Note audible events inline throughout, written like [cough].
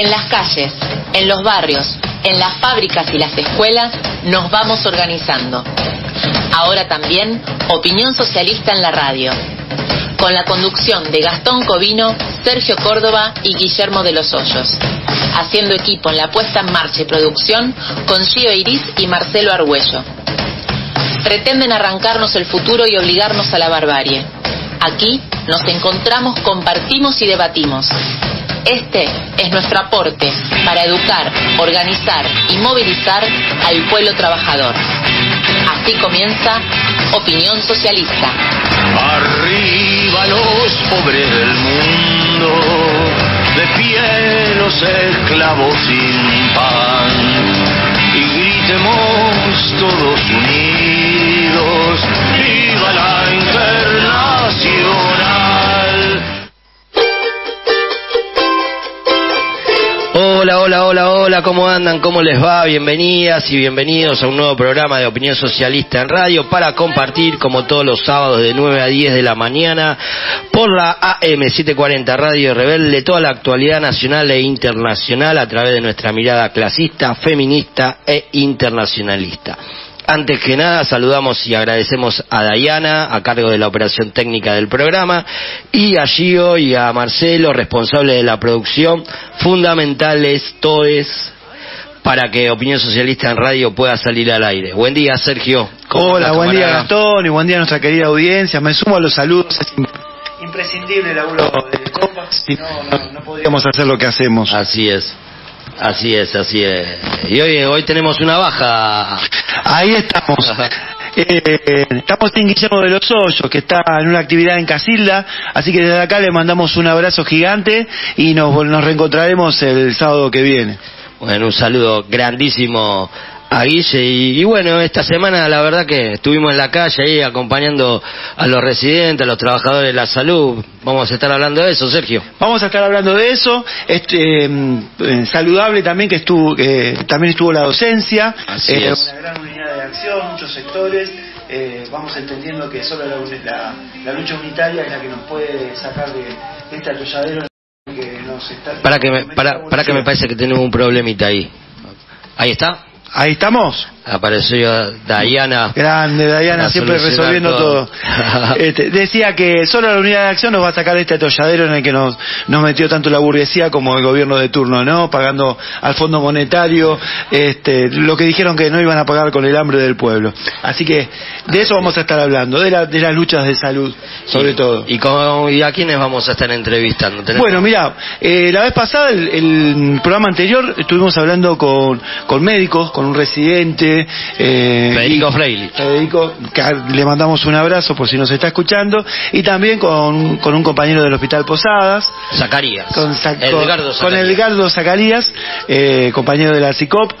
En las calles, en los barrios, en las fábricas y las escuelas nos vamos organizando. Ahora también Opinión Socialista en la radio. Con la conducción de Gastón Covino, Sergio Córdoba y Guillermo de los Hoyos. Haciendo equipo en la puesta en marcha y producción con Gio Iris y Marcelo Argüello. Pretenden arrancarnos el futuro y obligarnos a la barbarie. Aquí nos encontramos, compartimos y debatimos. Este es nuestro aporte para educar, organizar y movilizar al pueblo trabajador. Así comienza Opinión Socialista. Arriba los pobres del mundo, de pie los esclavos sin pan, y gritemos todos unidos, viva la internacional. Hola, hola, hola, hola, ¿cómo andan? ¿Cómo les va? Bienvenidas y bienvenidos a un nuevo programa de Opinión Socialista en Radio para compartir como todos los sábados de 9 a 10 de la mañana por la AM 740 Radio Rebelde toda la actualidad nacional e internacional a través de nuestra mirada clasista, feminista e internacionalista. Antes que nada, saludamos y agradecemos a Dayana, a cargo de la operación técnica del programa, y a Gio y a Marcelo, responsables de la producción, fundamentales todes para que Opinión Socialista en Radio pueda salir al aire. Buen día, Sergio. ¿Cómo Hola, buen día camarada? Gastón y buen día a nuestra querida audiencia. Me sumo a los saludos. Es im- imprescindible el laburo de copas, si no, no, no podríamos hacer lo que hacemos. Así es. Así es, así es. Y hoy, hoy tenemos una baja. Ahí estamos. Eh, estamos en Guillermo de los Hoyos, que está en una actividad en Casilda, así que desde acá le mandamos un abrazo gigante y nos, nos reencontraremos el sábado que viene. Bueno, un saludo grandísimo a Guille y, y bueno, esta semana la verdad que estuvimos en la calle ahí acompañando a los residentes, a los trabajadores de la salud. Vamos a estar hablando de eso, Sergio. Vamos a estar hablando de eso. Este, mm, eh, saludable también que estuvo, que también estuvo la docencia. Así Eh, es. Una gran unidad de acción, muchos sectores. Eh, vamos entendiendo que solo la, la- la lucha unitaria es la que nos puede sacar de, de este atolladero que nos está. Para que me, para, para que me parece que tenemos un problemita ahí. Ahí está. Ahí estamos. Apareció Dayana. Grande, Dayana, siempre resolviendo todo. todo. [laughs] Este, decía que solo la unidad de acción nos va a sacar de este atolladero en el que nos, nos metió tanto la burguesía como el gobierno de turno, ¿no? Pagando al Fondo Monetario este, lo que dijeron que no iban a pagar con el hambre del pueblo. Así que de eso vamos a estar hablando, de, la- de las luchas de salud, sobre todo. Y, con- ¿Y a quiénes vamos a estar entrevistando? ¿Tenemos- Bueno, mira, eh, la vez pasada, el, el programa anterior, estuvimos hablando con, con médicos, con un residente. eh, Federico Freilich. Federico, le mandamos un abrazo por si nos está escuchando. Y también con, con un compañero del Hospital Posadas, Zacarías. con, con- Edgardo con Zacarías. Edgardo Zacarías, eh, compañero de la CICOP.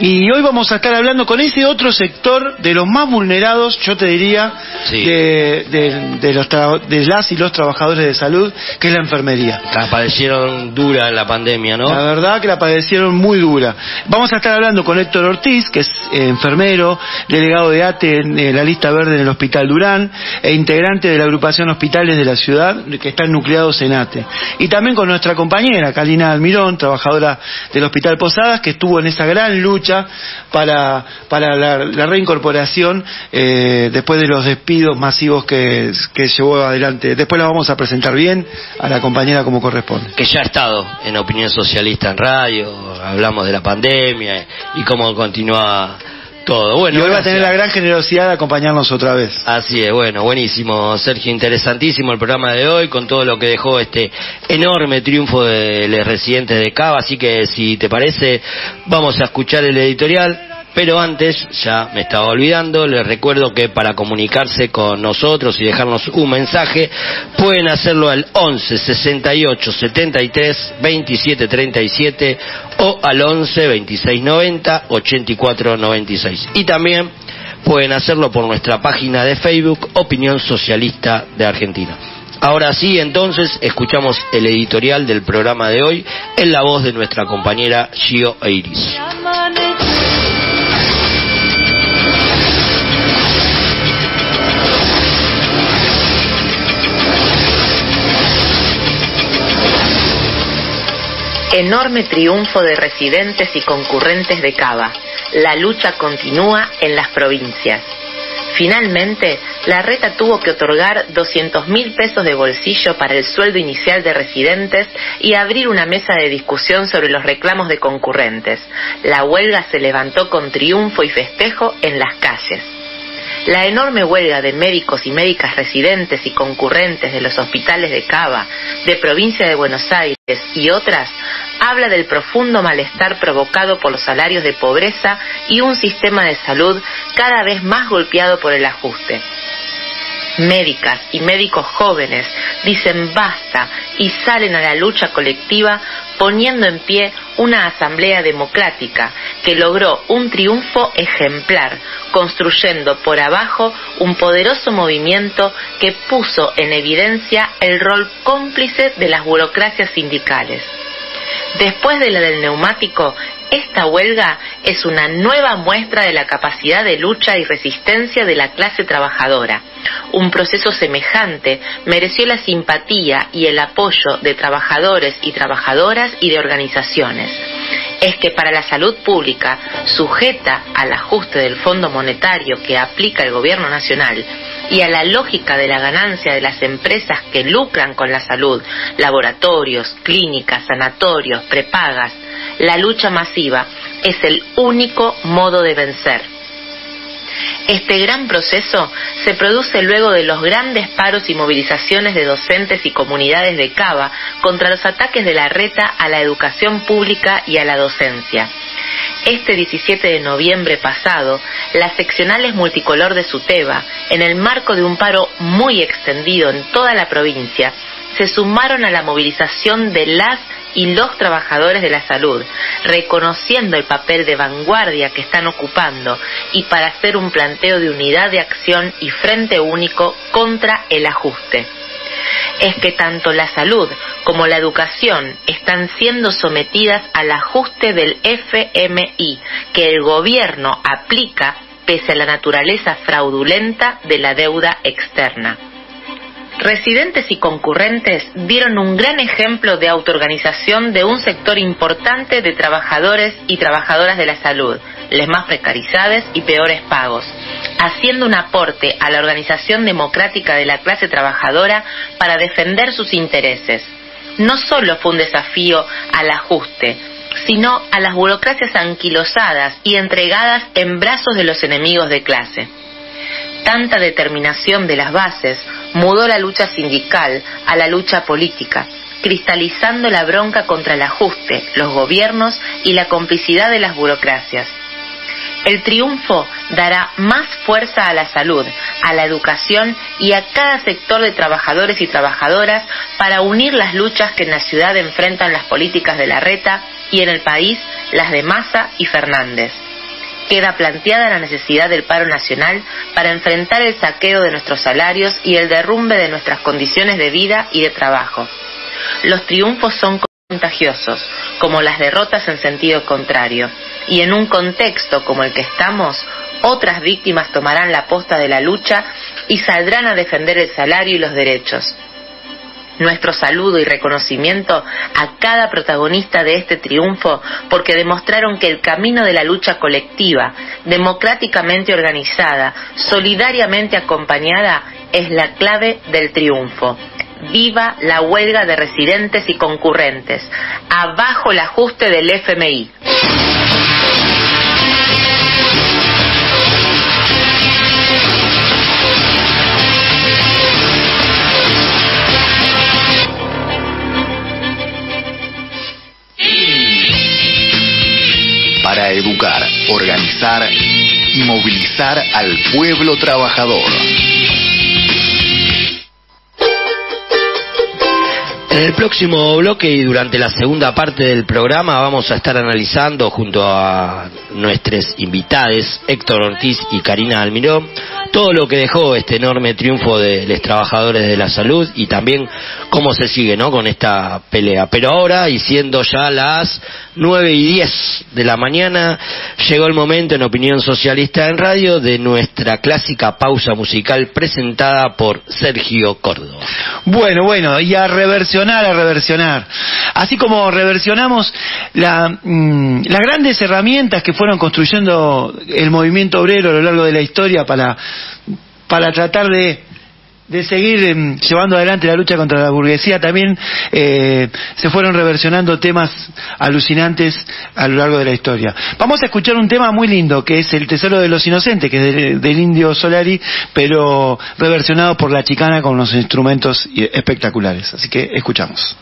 Y hoy vamos a estar hablando con ese otro sector de los más vulnerados, yo te diría, Sí. de, de- de los de las y los trabajadores de salud, que es la enfermería. La padecieron dura en la pandemia, ¿no? La verdad que la padecieron muy dura. Vamos a estar hablando con Héctor Ortiz, que es eh, enfermero, delegado de ATE en, eh, la lista verde en el Hospital Durán e integrante de la agrupación Hospitales de la ciudad, que están nucleados en ATE. Y también con nuestra compañera, Kalina Almirón, trabajadora del Hospital Posadas, que estuvo en esa gran lucha para, para la, la reincorporación eh, después de los despidos masivos que, que llevó adelante. Después la vamos a presentar bien a la compañera como corresponde. que ya ha estado en Opinión Socialista en radio, hablamos de la pandemia y cómo continúa todo. Bueno, y hoy va a tener la gran generosidad de acompañarnos otra vez. Así es, bueno, buenísimo, Sergio, interesantísimo el programa de hoy con todo lo que dejó este enorme triunfo de los residentes de Cava, así que si te parece, vamos a escuchar el editorial. Pero antes, ya me estaba olvidando, les recuerdo que para comunicarse con nosotros y dejarnos un mensaje, pueden hacerlo al 11 68 73 27 37 o al 11 26 90 84 96. Y también pueden hacerlo por nuestra página de Facebook Opinión Socialista de Argentina. Ahora sí, entonces, escuchamos el editorial del programa de hoy en la voz de nuestra compañera Gio Eiris. Enorme triunfo de residentes y concurrentes de Cava. La lucha continúa en las provincias. Finalmente, la reta tuvo que otorgar 200 mil pesos de bolsillo para el sueldo inicial de residentes y abrir una mesa de discusión sobre los reclamos de concurrentes. La huelga se levantó con triunfo y festejo en las calles. La enorme huelga de médicos y médicas residentes y concurrentes de los hospitales de Cava, de provincia de Buenos Aires y otras habla del profundo malestar provocado por los salarios de pobreza y un sistema de salud cada vez más golpeado por el ajuste médicas y médicos jóvenes dicen basta y salen a la lucha colectiva poniendo en pie una asamblea democrática que logró un triunfo ejemplar, construyendo por abajo un poderoso movimiento que puso en evidencia el rol cómplice de las burocracias sindicales. Después de la del neumático, esta huelga es una nueva muestra de la capacidad de lucha y resistencia de la clase trabajadora. Un proceso semejante mereció la simpatía y el apoyo de trabajadores y trabajadoras y de organizaciones. Es que para la salud pública, sujeta al ajuste del Fondo Monetario que aplica el Gobierno Nacional, y a la lógica de la ganancia de las empresas que lucran con la salud, laboratorios, clínicas, sanatorios, prepagas, la lucha masiva es el único modo de vencer. Este gran proceso se produce luego de los grandes paros y movilizaciones de docentes y comunidades de Cava contra los ataques de la reta a la educación pública y a la docencia. Este 17 de noviembre pasado, las seccionales multicolor de Suteba, en el marco de un paro muy extendido en toda la provincia, se sumaron a la movilización de las y los trabajadores de la salud, reconociendo el papel de vanguardia que están ocupando y para hacer un planteo de unidad de acción y frente único contra el ajuste es que tanto la salud como la educación están siendo sometidas al ajuste del FMI que el gobierno aplica pese a la naturaleza fraudulenta de la deuda externa. Residentes y concurrentes dieron un gran ejemplo de autoorganización de un sector importante de trabajadores y trabajadoras de la salud, les más precarizados y peores pagos, haciendo un aporte a la organización democrática de la clase trabajadora para defender sus intereses. No solo fue un desafío al ajuste, sino a las burocracias anquilosadas y entregadas en brazos de los enemigos de clase. Tanta determinación de las bases mudó la lucha sindical a la lucha política, cristalizando la bronca contra el ajuste, los gobiernos y la complicidad de las burocracias. El triunfo dará más fuerza a la salud, a la educación y a cada sector de trabajadores y trabajadoras para unir las luchas que en la ciudad enfrentan las políticas de la reta y en el país las de Massa y Fernández. Queda planteada la necesidad del paro nacional para enfrentar el saqueo de nuestros salarios y el derrumbe de nuestras condiciones de vida y de trabajo. Los triunfos son contagiosos, como las derrotas en sentido contrario, y en un contexto como el que estamos, otras víctimas tomarán la posta de la lucha y saldrán a defender el salario y los derechos. Nuestro saludo y reconocimiento a cada protagonista de este triunfo porque demostraron que el camino de la lucha colectiva, democráticamente organizada, solidariamente acompañada, es la clave del triunfo. Viva la huelga de residentes y concurrentes. Abajo el ajuste del FMI. Para educar, organizar y movilizar al pueblo trabajador. En el próximo bloque y durante la segunda parte del programa vamos a estar analizando junto a nuestros invitados Héctor Ortiz y Karina Almirón todo lo que dejó este enorme triunfo de los trabajadores de la salud y también cómo se sigue ¿no? con esta pelea. Pero ahora, y siendo ya las 9 y 10 de la mañana, llegó el momento en Opinión Socialista en Radio de nuestra clásica pausa musical presentada por Sergio Córdoba. Bueno, bueno, y a reversionar a reversionar. Así como reversionamos la, mm, las grandes herramientas que fueron construyendo el movimiento obrero a lo largo de la historia para, para tratar de de seguir em, llevando adelante la lucha contra la burguesía, también eh, se fueron reversionando temas alucinantes a lo largo de la historia. Vamos a escuchar un tema muy lindo, que es El Tesoro de los Inocentes, que es del, indio Solari, pero reversionado por la chicana con unos instrumentos espectaculares. Así que escuchamos.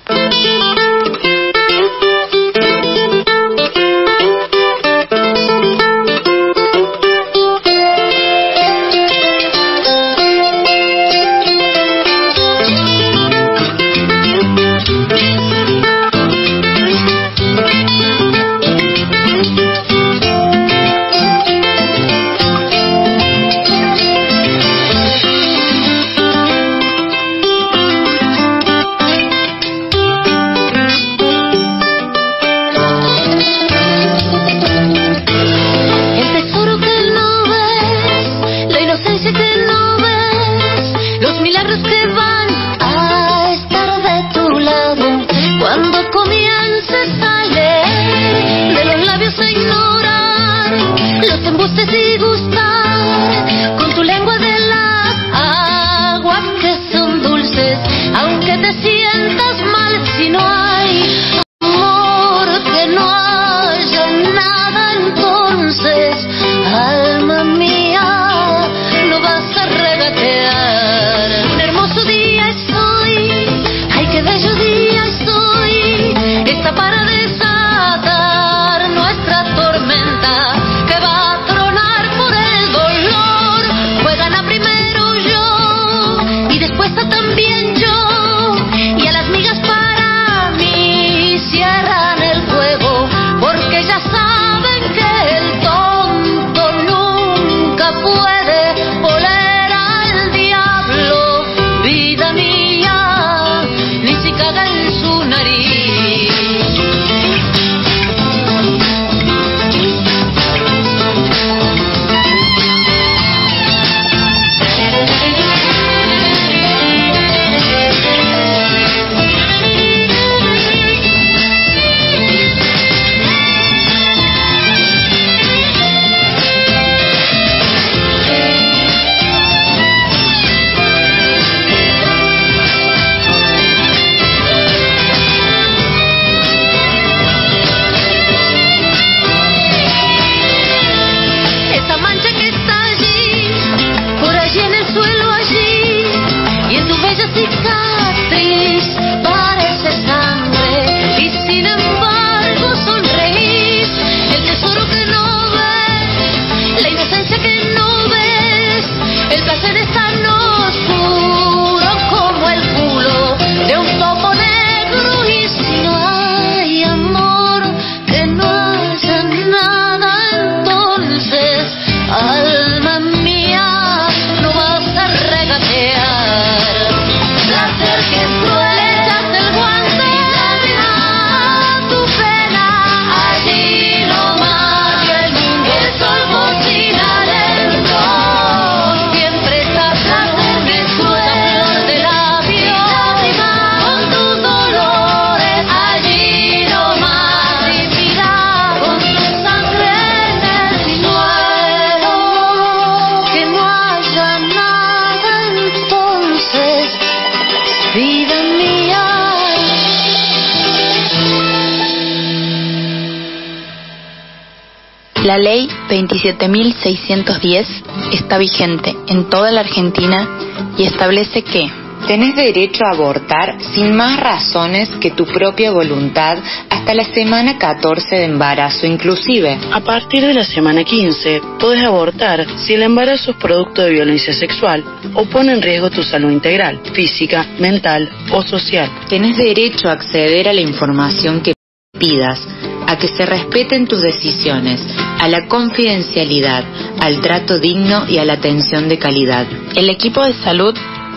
27.610 está vigente en toda la Argentina y establece que tenés derecho a abortar sin más razones que tu propia voluntad hasta la semana 14 de embarazo inclusive. A partir de la semana 15, puedes abortar si el embarazo es producto de violencia sexual o pone en riesgo tu salud integral, física, mental o social. Tenés derecho a acceder a la información que pidas a que se respeten tus decisiones, a la confidencialidad, al trato digno y a la atención de calidad. El equipo de salud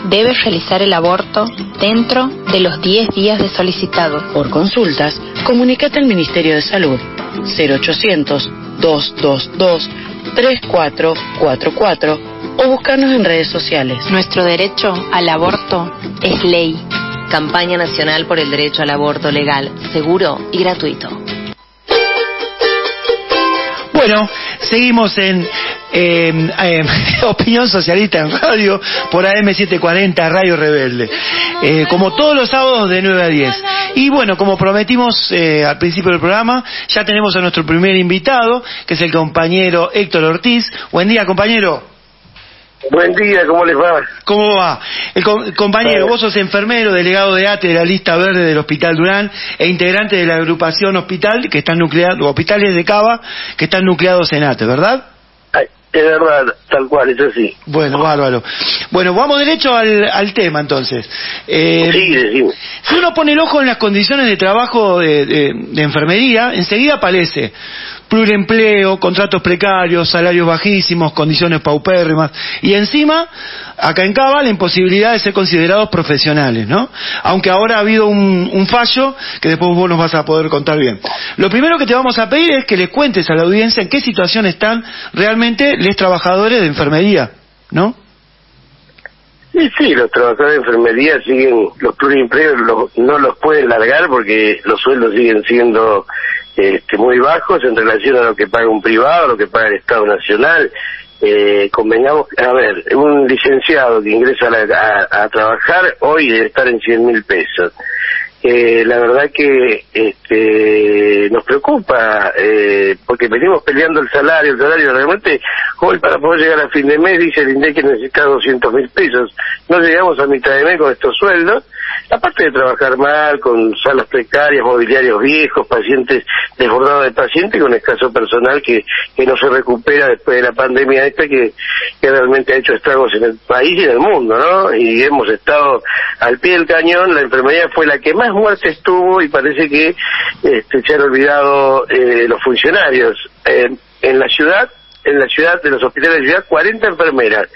debe realizar el aborto dentro de los 10 días de solicitado. Por consultas, comunícate al Ministerio de Salud 0800 222 3444 o buscarnos en redes sociales. Nuestro derecho al aborto es ley. Campaña Nacional por el Derecho al Aborto Legal, Seguro y Gratuito. Bueno, seguimos en eh, [laughs] Opinión Socialista en Radio por AM740 Radio Rebelde, eh, como todos los sábados de 9 a 10. Y bueno, como prometimos eh, al principio del programa, ya tenemos a nuestro primer invitado, que es el compañero Héctor Ortiz. Buen día, compañero. Buen día, ¿cómo les va? ¿Cómo va? El compañero, vos sos enfermero, delegado de ATE de la lista verde del Hospital Durán e integrante de la agrupación hospital que están nucleados, hospitales de Cava que están nucleados en ATE, ¿verdad? es verdad, tal cual, es así. Bueno, bárbaro. Bueno, vamos derecho al, tema entonces. Eh, sí, Si uno pone el ojo en las condiciones de trabajo de enfermería, enseguida aparece pluriempleo, contratos precarios, salarios bajísimos, condiciones paupérrimas y encima, acá en Cava, la imposibilidad de ser considerados profesionales, ¿no? Aunque ahora ha habido un, fallo que después vos nos vas a poder contar bien. Lo primero que te vamos a pedir es que le cuentes a la audiencia en qué situación están realmente los trabajadores de enfermería, ¿no? Sí, sí, los trabajadores de enfermería siguen, los pluriempleos no los pueden largar porque los sueldos siguen siendo este, muy bajos en relación a lo que paga un privado, a lo que paga el Estado Nacional. Eh, convengamos, a ver, un licenciado que ingresa a, a trabajar hoy debe estar en 100 mil pesos. Eh, la verdad que este, nos preocupa eh, porque venimos peleando el salario, el salario realmente hoy para poder llegar a fin de mes dice el INDEC que necesita 200 mil pesos, no llegamos a mitad de mes con estos sueldos, aparte de trabajar mal, con salas precarias, mobiliarios viejos, pacientes desbordados de pacientes con escaso personal que, que no se recupera después de la pandemia esta que, que realmente ha hecho estragos en el país y en el mundo, ¿no? Y hemos estado al pie del cañón, la enfermedad fue la que más muerte estuvo y parece que este, se han olvidado eh, los funcionarios. Eh, en la ciudad, en la ciudad, de los hospitales de la ciudad, 40 enfermeras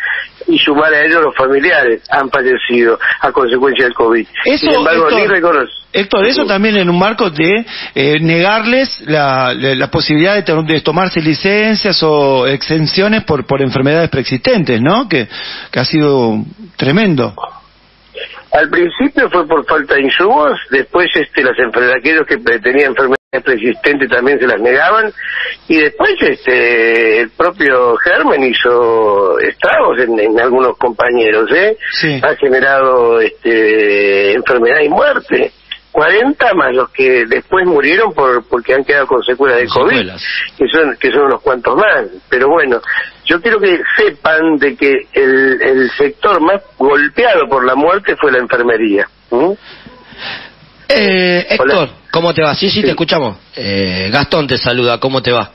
y sumar a ellos los familiares han fallecido a consecuencia del COVID. Eso, Sin embargo, Héctor, eso también en un marco de eh, negarles la, la, posibilidad de, de, tomarse licencias o exenciones por, por enfermedades preexistentes, ¿no? Que, que ha sido tremendo. Al principio fue por falta de insumos, después este, las aquellos que tenían enfermedades preexistentes también se las negaban, y después este, el propio Germen hizo estragos en, algunos compañeros, ¿eh? Ha generado este, enfermedad y muerte. 40 más los que después murieron por porque han quedado con secuelas de COVID, que son que son unos cuantos más. Pero bueno, yo quiero que sepan de que el, el sector más golpeado por la muerte fue la enfermería. Eh, Héctor, ¿cómo te va? Sí, sí, te escuchamos. Eh, Gastón te saluda, ¿cómo te va?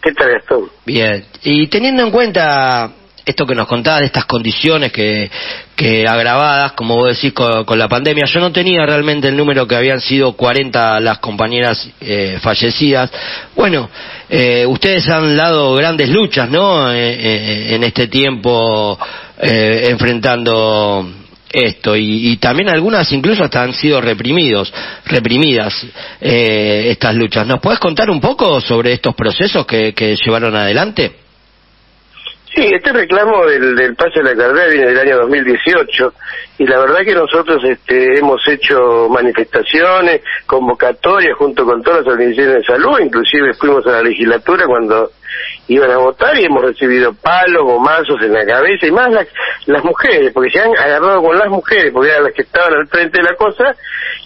¿Qué tal, Gastón? Bien, y teniendo en cuenta esto que nos contabas de estas condiciones que, que agravadas, como vos decís, con, la pandemia, yo no tenía realmente el número que habían sido 40 las compañeras eh, fallecidas. Bueno, eh, ustedes han dado grandes luchas, ¿no? Eh, en este tiempo enfrentando esto y, también algunas incluso hasta han sido reprimidos reprimidas estas luchas. Nos puedes contar un poco sobre estos procesos que llevaron adelante Sí, este reclamo del, del pase de la carrera viene del año 2018 y la verdad que nosotros este, hemos hecho manifestaciones, convocatorias junto con todas las organizaciones de salud, inclusive fuimos a la legislatura cuando iban a votar y hemos recibido palos, gomazos en la cabeza y más las, las mujeres, porque se han agarrado con las mujeres, porque eran las que estaban al frente de la cosa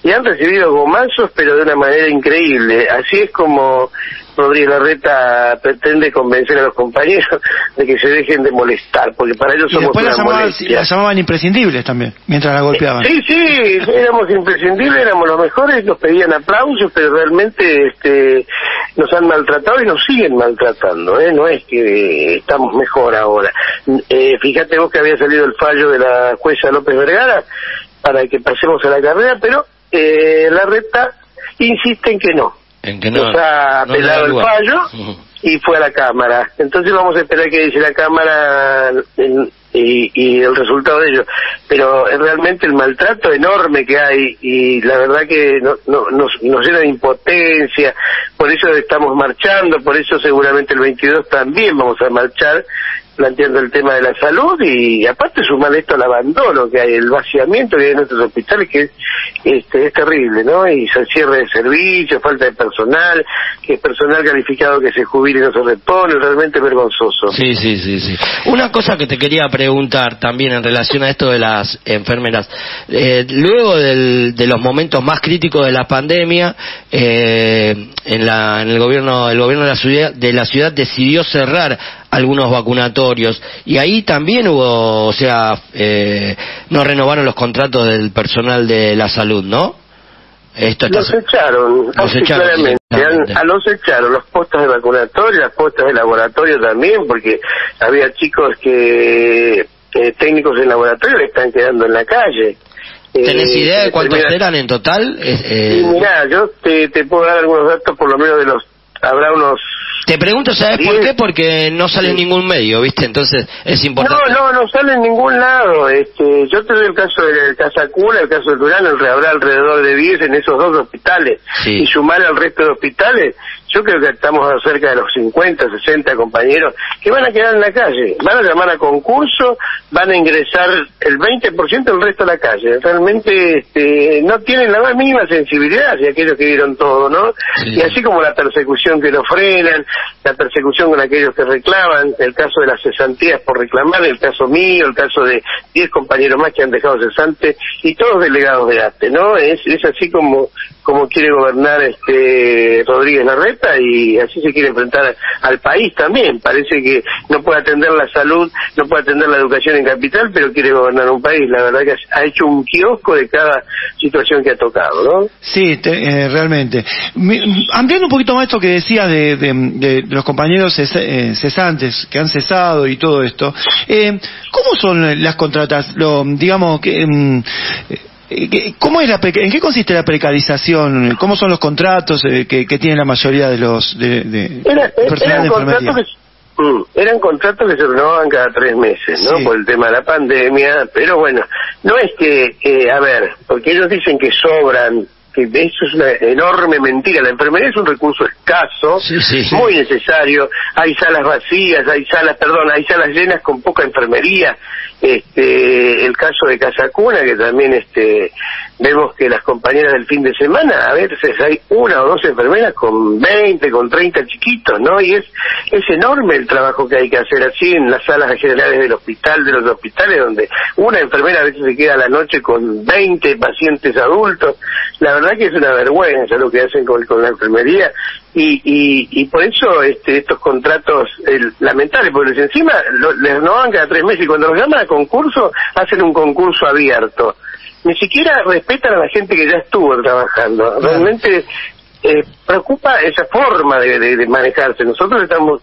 y han recibido gomazos pero de una manera increíble. Así es como Rodríguez Larreta pretende convencer a los compañeros de que se dejen de molestar, porque para ellos somos una las llamaban imprescindibles también, mientras la golpeaban. Sí, sí, éramos imprescindibles, éramos los mejores, nos pedían aplausos, pero realmente este nos han maltratado y nos siguen maltratando, ¿eh? No es que estamos mejor ahora. Eh, fíjate vos que había salido el fallo de la jueza López Vergara para que pasemos a la carrera, pero eh, la reta insiste en que no nos ha apelado el fallo y fue a la Cámara. Entonces vamos a esperar que dice la Cámara y, el resultado de ello. Pero es realmente el maltrato enorme que hay y la verdad que no, nos, nos llena de impotencia. Por eso estamos marchando, por eso seguramente el 22 también vamos a marchar planteando el tema de la salud y aparte sumar esto al abandono que hay, el vaciamiento que hay en nuestros hospitales que es, este, es terrible, ¿no? Y se cierre de servicios, falta de personal, que es personal calificado que se jubile y no se repone, realmente vergonzoso. Sí, sí, sí, sí. Una cosa que te quería preguntar también en relación a esto de las enfermeras. Eh, luego del, de los momentos más críticos de la pandemia, eh, en, la, en el gobierno, el gobierno de la ciudad, de la ciudad decidió cerrar algunos vacunatorios y ahí también hubo, o sea, eh, no renovaron los contratos del personal de la salud, ¿no? Esto los echaron, los echaron claramente. a los echaron los postos de vacunatorio, las postas de laboratorio también, porque había chicos que eh, técnicos en laboratorio están quedando en la calle. ¿Tenés eh, idea de cuántos eran en total? Eh, mira, yo te, te puedo dar algunos datos, por lo menos de los, habrá unos te pregunto, ¿sabes por qué? Porque no sale en ningún medio, ¿viste? Entonces es importante. No, no, no sale en ningún lado. Este, yo te doy el caso de Casacula, el caso de Durán, habrá alrededor de 10 en esos dos hospitales. Y sumar al resto de hospitales, yo creo que estamos cerca de los 50, 60 compañeros que van a quedar en la calle. Van a llamar a concurso, van a ingresar el 20% del resto de la calle. Realmente este, no tienen la más mínima sensibilidad hacia aquellos que vieron todo, ¿no? Y así como la persecución que lo frenan, la persecución con aquellos que reclaman, el caso de las cesantías por reclamar, el caso mío, el caso de 10 compañeros más que han dejado cesante y todos delegados de ATE, ¿no? Es, es así como, como quiere gobernar este Rodríguez Larreta y así se quiere enfrentar al país también. Parece que no puede atender la salud, no puede atender la educación en capital, pero quiere gobernar un país. La verdad que ha hecho un kiosco de cada situación que ha tocado, ¿no? Sí, eh, realmente. ampliando un poquito más esto que decías de de, los compañeros eh, cesantes que han cesado y todo esto, eh, ¿cómo son las contratas? Lo, digamos que... Eh, ¿Cómo es la, ¿En qué consiste la precarización? ¿Cómo son los contratos que, que tienen la mayoría de los de, de eran, contratos que, mm, eran contratos que se renovaban cada tres meses, ¿no? Por el tema de la pandemia, pero bueno, no es que, a ver, porque ellos dicen que sobran que eso es una enorme mentira. La enfermería es un recurso escaso, muy necesario. Hay salas vacías, hay salas, perdón, hay salas llenas con poca enfermería. Este, el caso de Casa Cuna, que también este, vemos que las compañeras del fin de semana, a veces hay una o dos enfermeras con 20, con 30 chiquitos, ¿no? Y es, es enorme el trabajo que hay que hacer así en las salas generales del hospital, de los hospitales, donde una enfermera a veces se queda a la noche con 20 pacientes adultos. La verdad que es una vergüenza lo que hacen con, la enfermería y, y, y por eso este, estos contratos lamentables, porque encima les no van cada tres meses y cuando los llaman a concurso hacen un concurso abierto. Ni siquiera respetan a la gente que ya estuvo trabajando. Realmente eh, preocupa esa forma de, manejarse. Nosotros estamos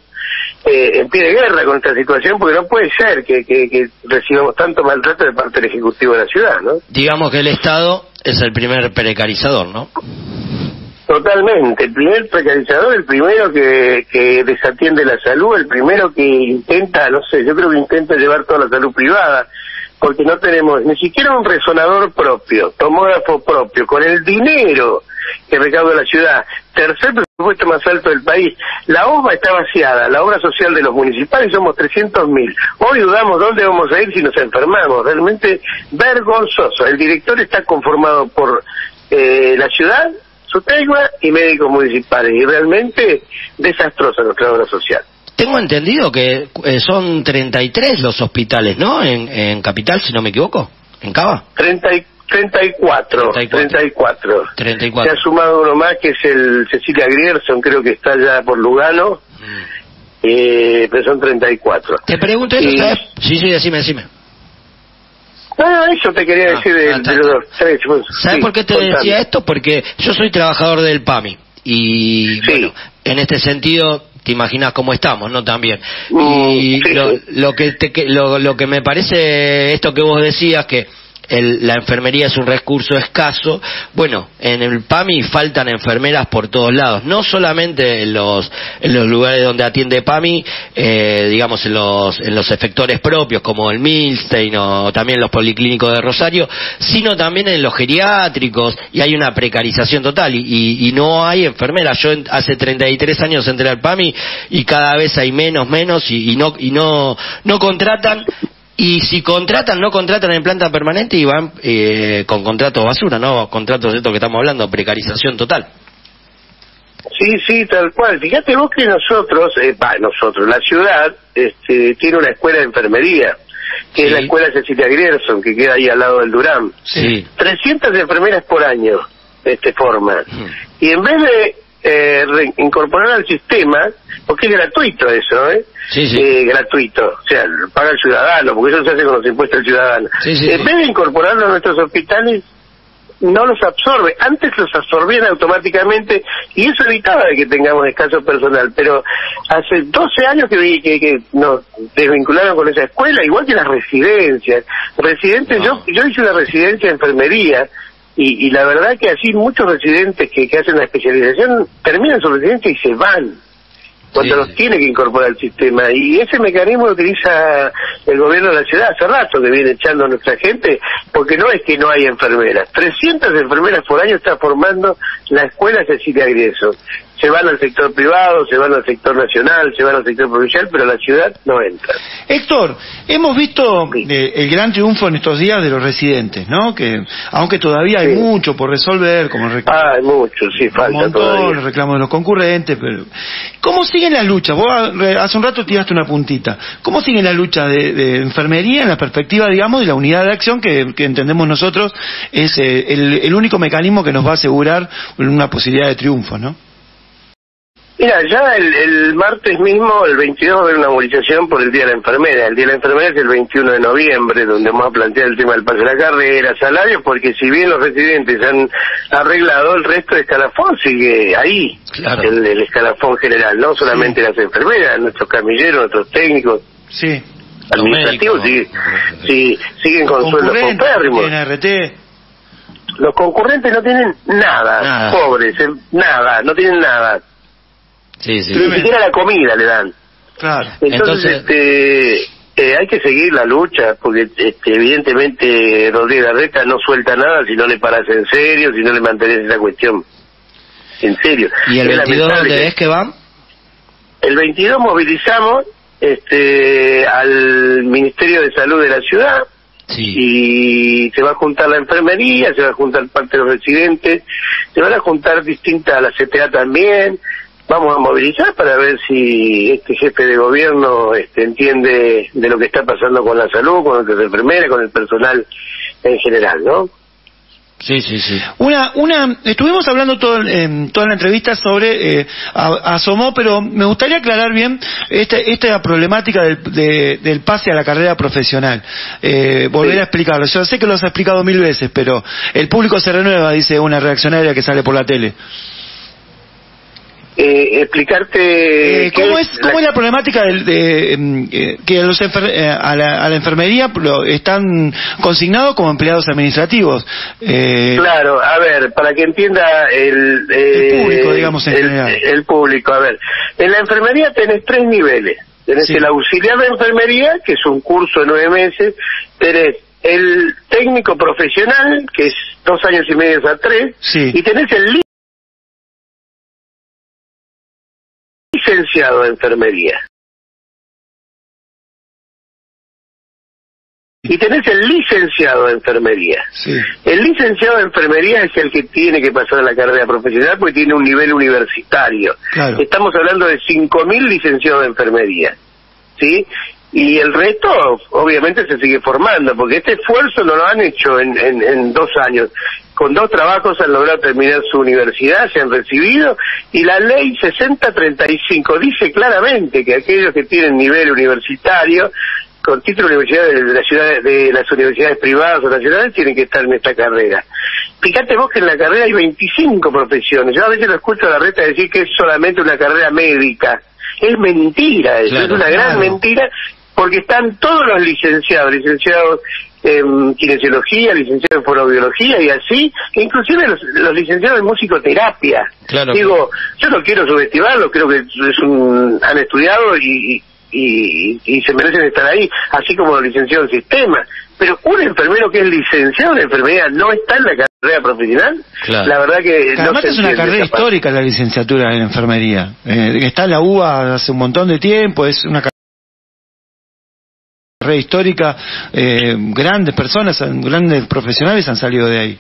eh, en pie de guerra con esta situación porque no puede ser que, que, que recibamos tanto maltrato de parte del Ejecutivo de la ciudad, ¿no? Digamos que el Estado es el primer precarizador, ¿no? Totalmente, el primer precarizador, el primero que, que desatiende la salud, el primero que intenta, no sé, yo creo que intenta llevar toda la salud privada, porque no tenemos ni siquiera un resonador propio, tomógrafo propio, con el dinero que recauda la ciudad, tercer presupuesto más alto del país. La obra está vaciada, la obra social de los municipales somos 300 mil. Hoy dudamos dónde vamos a ir si nos enfermamos. Realmente vergonzoso. El director está conformado por eh, la ciudad, Y médicos municipales. Y realmente desastrosa nuestra obra social. Tengo entendido que eh, son 33 los hospitales, ¿no? En, en Capital, si no me equivoco. ¿En Cava? 34. 34, 34. 34. Se ha sumado uno más que es el Cecilia Grierson, creo que está ya por Lugano. Mm. Eh, pero son 34. Te pregunto eso, ¿sabes? Sí, sí, decime, decime. No, eso te quería ah, decir de, ah, dos. ¿Sabes por qué te decía esto? Porque yo soy trabajador del PAMI. Y bueno, en este sentido te imaginas cómo estamos, ¿no? También. Mm, y lo, lo, que te, lo, lo que me parece esto que vos decías, que la enfermería es un recurso escaso, bueno, en el PAMI faltan enfermeras por todos lados, no solamente en los, en lugares donde atiende PAMI, eh, digamos en los, en los efectores propios como el Milstein o también los policlínicos de Rosario, sino también en los geriátricos y hay una precarización total y, y, no hay enfermeras. Yo hace 33 años entré al PAMI y cada vez hay menos, menos y, y no, y no, no contratan y si contratan, no contratan en planta permanente y van eh, con contratos basura, ¿no? Contratos de esto que estamos hablando, precarización total. Sí, sí, tal cual. Fíjate vos que nosotros, eh, nosotros, la ciudad este, tiene una escuela de enfermería, que es la escuela Cecilia Grierson, que queda ahí al lado del Durán. Sí. 300 enfermeras por año de este forma. Y en vez de eh, incorporar al sistema, porque es gratuito eso, ¿eh? Sí, sí. Eh, gratuito, o sea, paga el ciudadano, porque eso se hace con los impuestos del ciudadano. en vez de incorporarlo a nuestros hospitales, no los absorbe. Antes los absorbían automáticamente y eso evitaba de que tengamos escaso personal. Pero hace 12 años que, que, que nos desvincularon con esa escuela, igual que las residencias. Residentes, yo, yo hice una residencia de enfermería y, y la verdad que así muchos residentes que, que hacen la especialización terminan su residencia y se van cuando los tiene que incorporar al sistema. Y ese mecanismo lo utiliza el gobierno de la ciudad hace rato que viene echando a nuestra gente, porque no es que no hay enfermeras. 300 enfermeras por año está formando la escuela Cecilia Grieso se van al sector privado, se van al sector nacional, se van al sector provincial, pero la ciudad no entra. Héctor, hemos visto eh, el gran triunfo en estos días de los residentes, ¿no? Que aunque todavía hay mucho por resolver, como reclamo, ah, hay mucho, sí, falta todavía. los reclamos de los concurrentes, pero ¿cómo siguen las luchas? Vos hace un rato tiraste una puntita. ¿Cómo siguen las luchas de, enfermería en la perspectiva, digamos, de la unidad de acción que, entendemos nosotros es eh, el, el único mecanismo que nos va a asegurar una posibilidad de triunfo, ¿no? Mira, ya el, martes mismo, el 22, va a haber una movilización por el Día de la Enfermera. El Día de la Enfermera es el 21 de noviembre, donde vamos a plantear el tema del pase de la carrera, salarios, porque si bien los residentes han arreglado, el resto de escalafón sigue ahí, el, escalafón general, no solamente las enfermeras, nuestros camilleros, nuestros técnicos. Sí. Administrativos sí, siguen con sueldos compérrimos. Los concurrentes no tienen nada, nada. pobres, eh, nada, no tienen nada Sí, sí. Ni siquiera la comida le dan. Claro. Entonces, este, eh, hay que seguir la lucha, porque este, evidentemente Rodríguez Larreta no suelta nada si no le paras en serio, si no le mantienes esa cuestión. En serio. ¿Y el 22 dónde es que va? El 22 movilizamos este, al Ministerio de Salud de la ciudad, y se va a juntar la enfermería, se va a juntar parte de los residentes, se van a juntar distintas, la CTA también, vamos a movilizar para ver si este jefe de gobierno este, entiende de lo que está pasando con la salud, con las enfermeras, con el personal en general, ¿no? Sí, sí, sí. Una, una, estuvimos hablando todo, eh, toda la entrevista sobre eh, asomó, pero me gustaría aclarar bien este, esta problemática del, del pase a la carrera profesional. Eh, volver a explicarlo. Yo sé que lo has explicado mil veces, pero el público se renueva, dice una reaccionaria que sale por la tele eh, explicarte eh, ¿cómo, es, ¿cómo la... es la problemática de, mm, eh, que los eh, a, la, a, la, enfermería están consignados como empleados administrativos claro a ver para que entienda el, el público digamos en el, general. el público a ver. En la enfermería tenés tres niveles. Tenés el auxiliar de enfermería que es un curso de nueve meses. Tenés el técnico profesional que es dos años y medio a tres. Y tenés el licenciado de enfermería. Y tenés el licenciado de enfermería. El licenciado de enfermería es el que tiene que pasar a la carrera profesional porque tiene un nivel universitario. Estamos hablando de 5.000 licenciados de enfermería. ¿Sí? y el resto obviamente se sigue formando, porque este esfuerzo no lo han hecho en, en, dos años. Con dos trabajos han logrado terminar su universidad, se han recibido, y la ley 6035 dice claramente que aquellos que tienen nivel universitario, con título de universidad de, la ciudad, de las universidades privadas o nacionales, tienen que estar en esta carrera. Fíjate vos que en la carrera hay 25 profesiones. Yo a veces lo escucho a la reta decir que es solamente una carrera médica. Es mentira eso, es una gran mentira porque están todos los licenciados, licenciados en kinesiología, licenciado en fonobiología y así, e inclusive los, licenciados en musicoterapia. Digo, yo no quiero subestimarlo, creo que es un, han estudiado y, y, y, se merecen estar ahí, así como los licenciados en sistema. Pero un enfermero que es licenciado en enfermería no está en la carrera profesional. La verdad que no es una carrera histórica la licenciatura en enfermería. Eh, está en la UBA hace un montón de tiempo, es una carrera histórica. Eh, grandes personas, grandes profesionales han salido de ahí.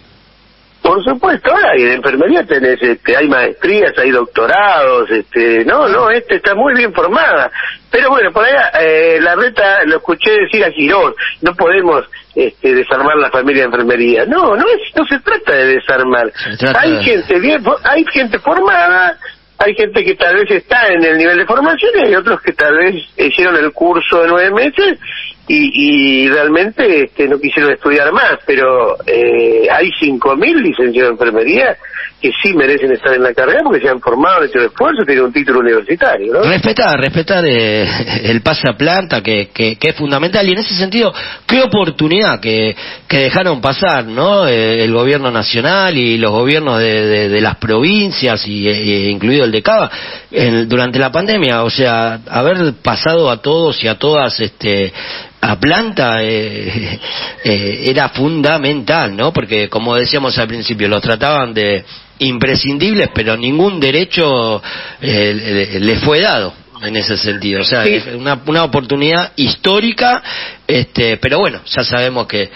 Por supuesto, ahora en enfermería tenés, este, hay maestrías, hay doctorados, este, no, no, este está muy bien formada. Pero bueno, por ahí eh, la reta lo escuché decir a Girón, no podemos este, desarmar la familia de enfermería. No, no es, no se trata de desarmar. hay gente bien, hay gente formada, hay gente que tal vez está en el nivel de formación y hay otros que tal vez hicieron el curso de nueve meses y, y realmente este, no quisieron estudiar más, pero eh, hay 5.000 licenciados en enfermería que sí merecen estar en la carrera porque se han formado, han hecho el esfuerzo, tienen un título universitario. ¿no? Respetar, respetar eh, [laughs] el pase a planta que, que, es fundamental y en ese sentido, qué oportunidad que, que dejaron pasar ¿no? Eh, el gobierno nacional y los gobiernos de, de, las provincias, y, eh, incluido el de Cava, durante la pandemia, o sea, haber pasado a todos y a todas este a planta eh, [laughs] eh, era fundamental, ¿no? Porque como decíamos al principio, los trataban de imprescindibles, pero ningún derecho eh, le fue dado en ese sentido. O sea, es una, una oportunidad histórica, este, pero bueno, ya sabemos que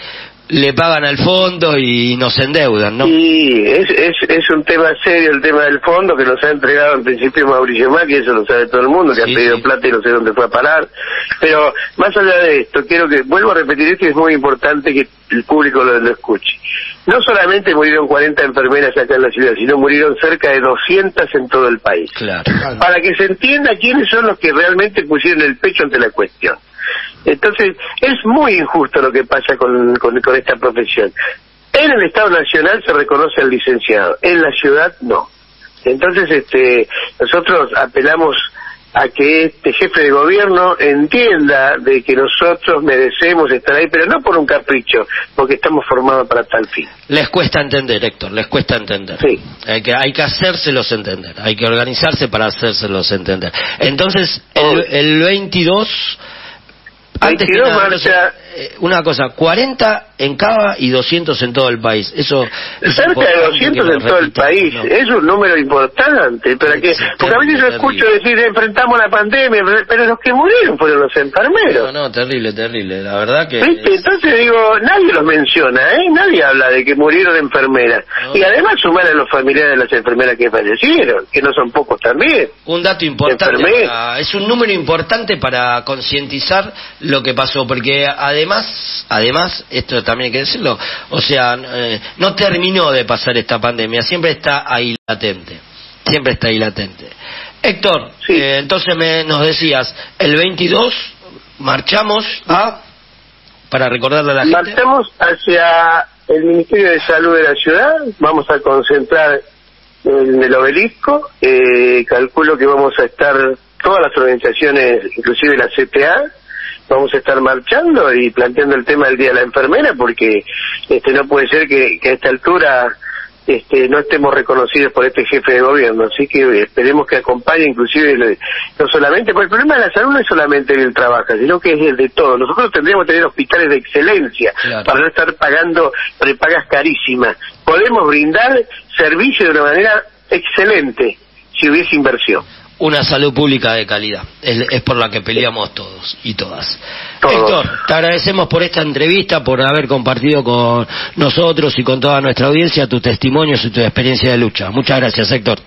le pagan al fondo y nos endeudan, ¿no? Sí, es, es, es un tema serio el tema del fondo que nos ha entregado en principio Mauricio Macri, eso lo sabe todo el mundo, que ha pedido plata y no sé dónde fue a parar. Pero más allá de esto, quiero que, vuelvo a repetir esto y es muy importante que el público lo, lo escuche. No solamente murieron 40 enfermeras acá en la ciudad, sino murieron cerca de 200 en todo el país. Claro. Para que se entienda quiénes son los que realmente pusieron el pecho ante la cuestión. Entonces, es muy injusto lo que pasa con, con, esta profesión. En el Estado Nacional se reconoce al licenciado, en la ciudad no. Entonces, este, nosotros apelamos a que este jefe de gobierno entienda de que nosotros merecemos estar ahí, pero no por un capricho, porque estamos formados para tal fin. Les cuesta entender, Héctor, les cuesta entender. Sí. Hay que, hay que hacérselos entender, hay que organizarse para hacérselos entender. Entonces, el, el 22 antes que nada, eh, una cosa, 40 en Cava y 200 en todo el país. Eso Cerca de 200 en todo el país. Es un número importante. Pero que, porque a veces yo escucho decir, enfrentamos la pandemia, pero los que murieron fueron los enfermeros. No, no, terrible, terrible. La verdad que... Entonces digo, nadie los menciona, ¿eh? Nadie habla de que murieron enfermeras. Y además sumar a los familiares de las enfermeras que fallecieron, que no son pocos también. Un dato importante. es un número importante para concientizar lo que pasó, porque además, además, esto también hay que decirlo, o sea, eh, no terminó de pasar esta pandemia, siempre está ahí latente, siempre está ahí latente. Héctor, eh, entonces me, nos decías, el 22 marchamos a, para recordarle a la gente. Marchamos hacia el Ministerio de Salud de la ciudad, vamos a concentrar en el obelisco, eh, calculo que vamos a estar todas las organizaciones, inclusive la CTA, vamos a estar marchando y planteando el tema del Día de la Enfermera porque este no puede ser que, a esta altura este, no estemos reconocidos por este jefe de gobierno. Así que esperemos que acompañe inclusive, no solamente, porque el problema de la salud no es solamente el trabajo, sino que es el de todo. Nosotros tendríamos que tener hospitales de excelencia para no estar pagando prepagas carísimas. Podemos brindar servicio de una manera excelente si hubiese inversión una salud pública de calidad. Es, por la que peleamos todos y todas. Héctor, te agradecemos por esta entrevista, por haber compartido con nosotros y con toda nuestra audiencia tus testimonios y tu experiencia de lucha. Muchas gracias, Héctor.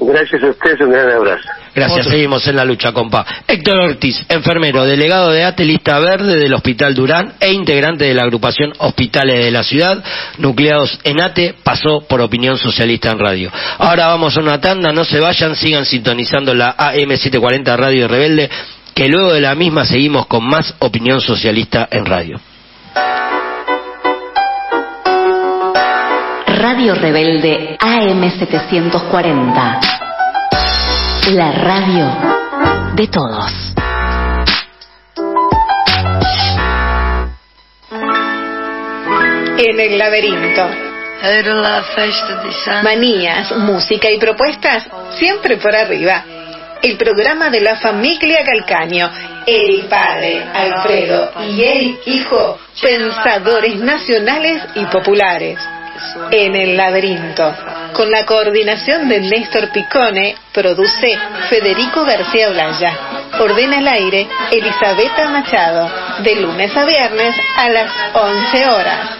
Gracias a ustedes, un gran abrazo. Gracias, seguimos en la lucha, compa. Héctor Ortiz, enfermero, delegado de ATE, lista verde del Hospital Durán e integrante de la agrupación Hospitales de la Ciudad, nucleados en ATE, pasó por Opinión Socialista en Radio. Ahora vamos a una tanda, no se vayan, sigan sintonizando la AM740 Radio Rebelde, que luego de la misma seguimos con más Opinión Socialista en Radio. Radio Rebelde AM740. La radio de todos. En el laberinto. Manías, música y propuestas siempre por arriba. El programa de la familia Calcaño. El padre, Alfredo y el hijo, pensadores nacionales y populares. En el laberinto. Con la coordinación de Néstor Picone, produce Federico García Blaya. Ordena el aire Elisabetta Machado. De lunes a viernes a las 11 horas.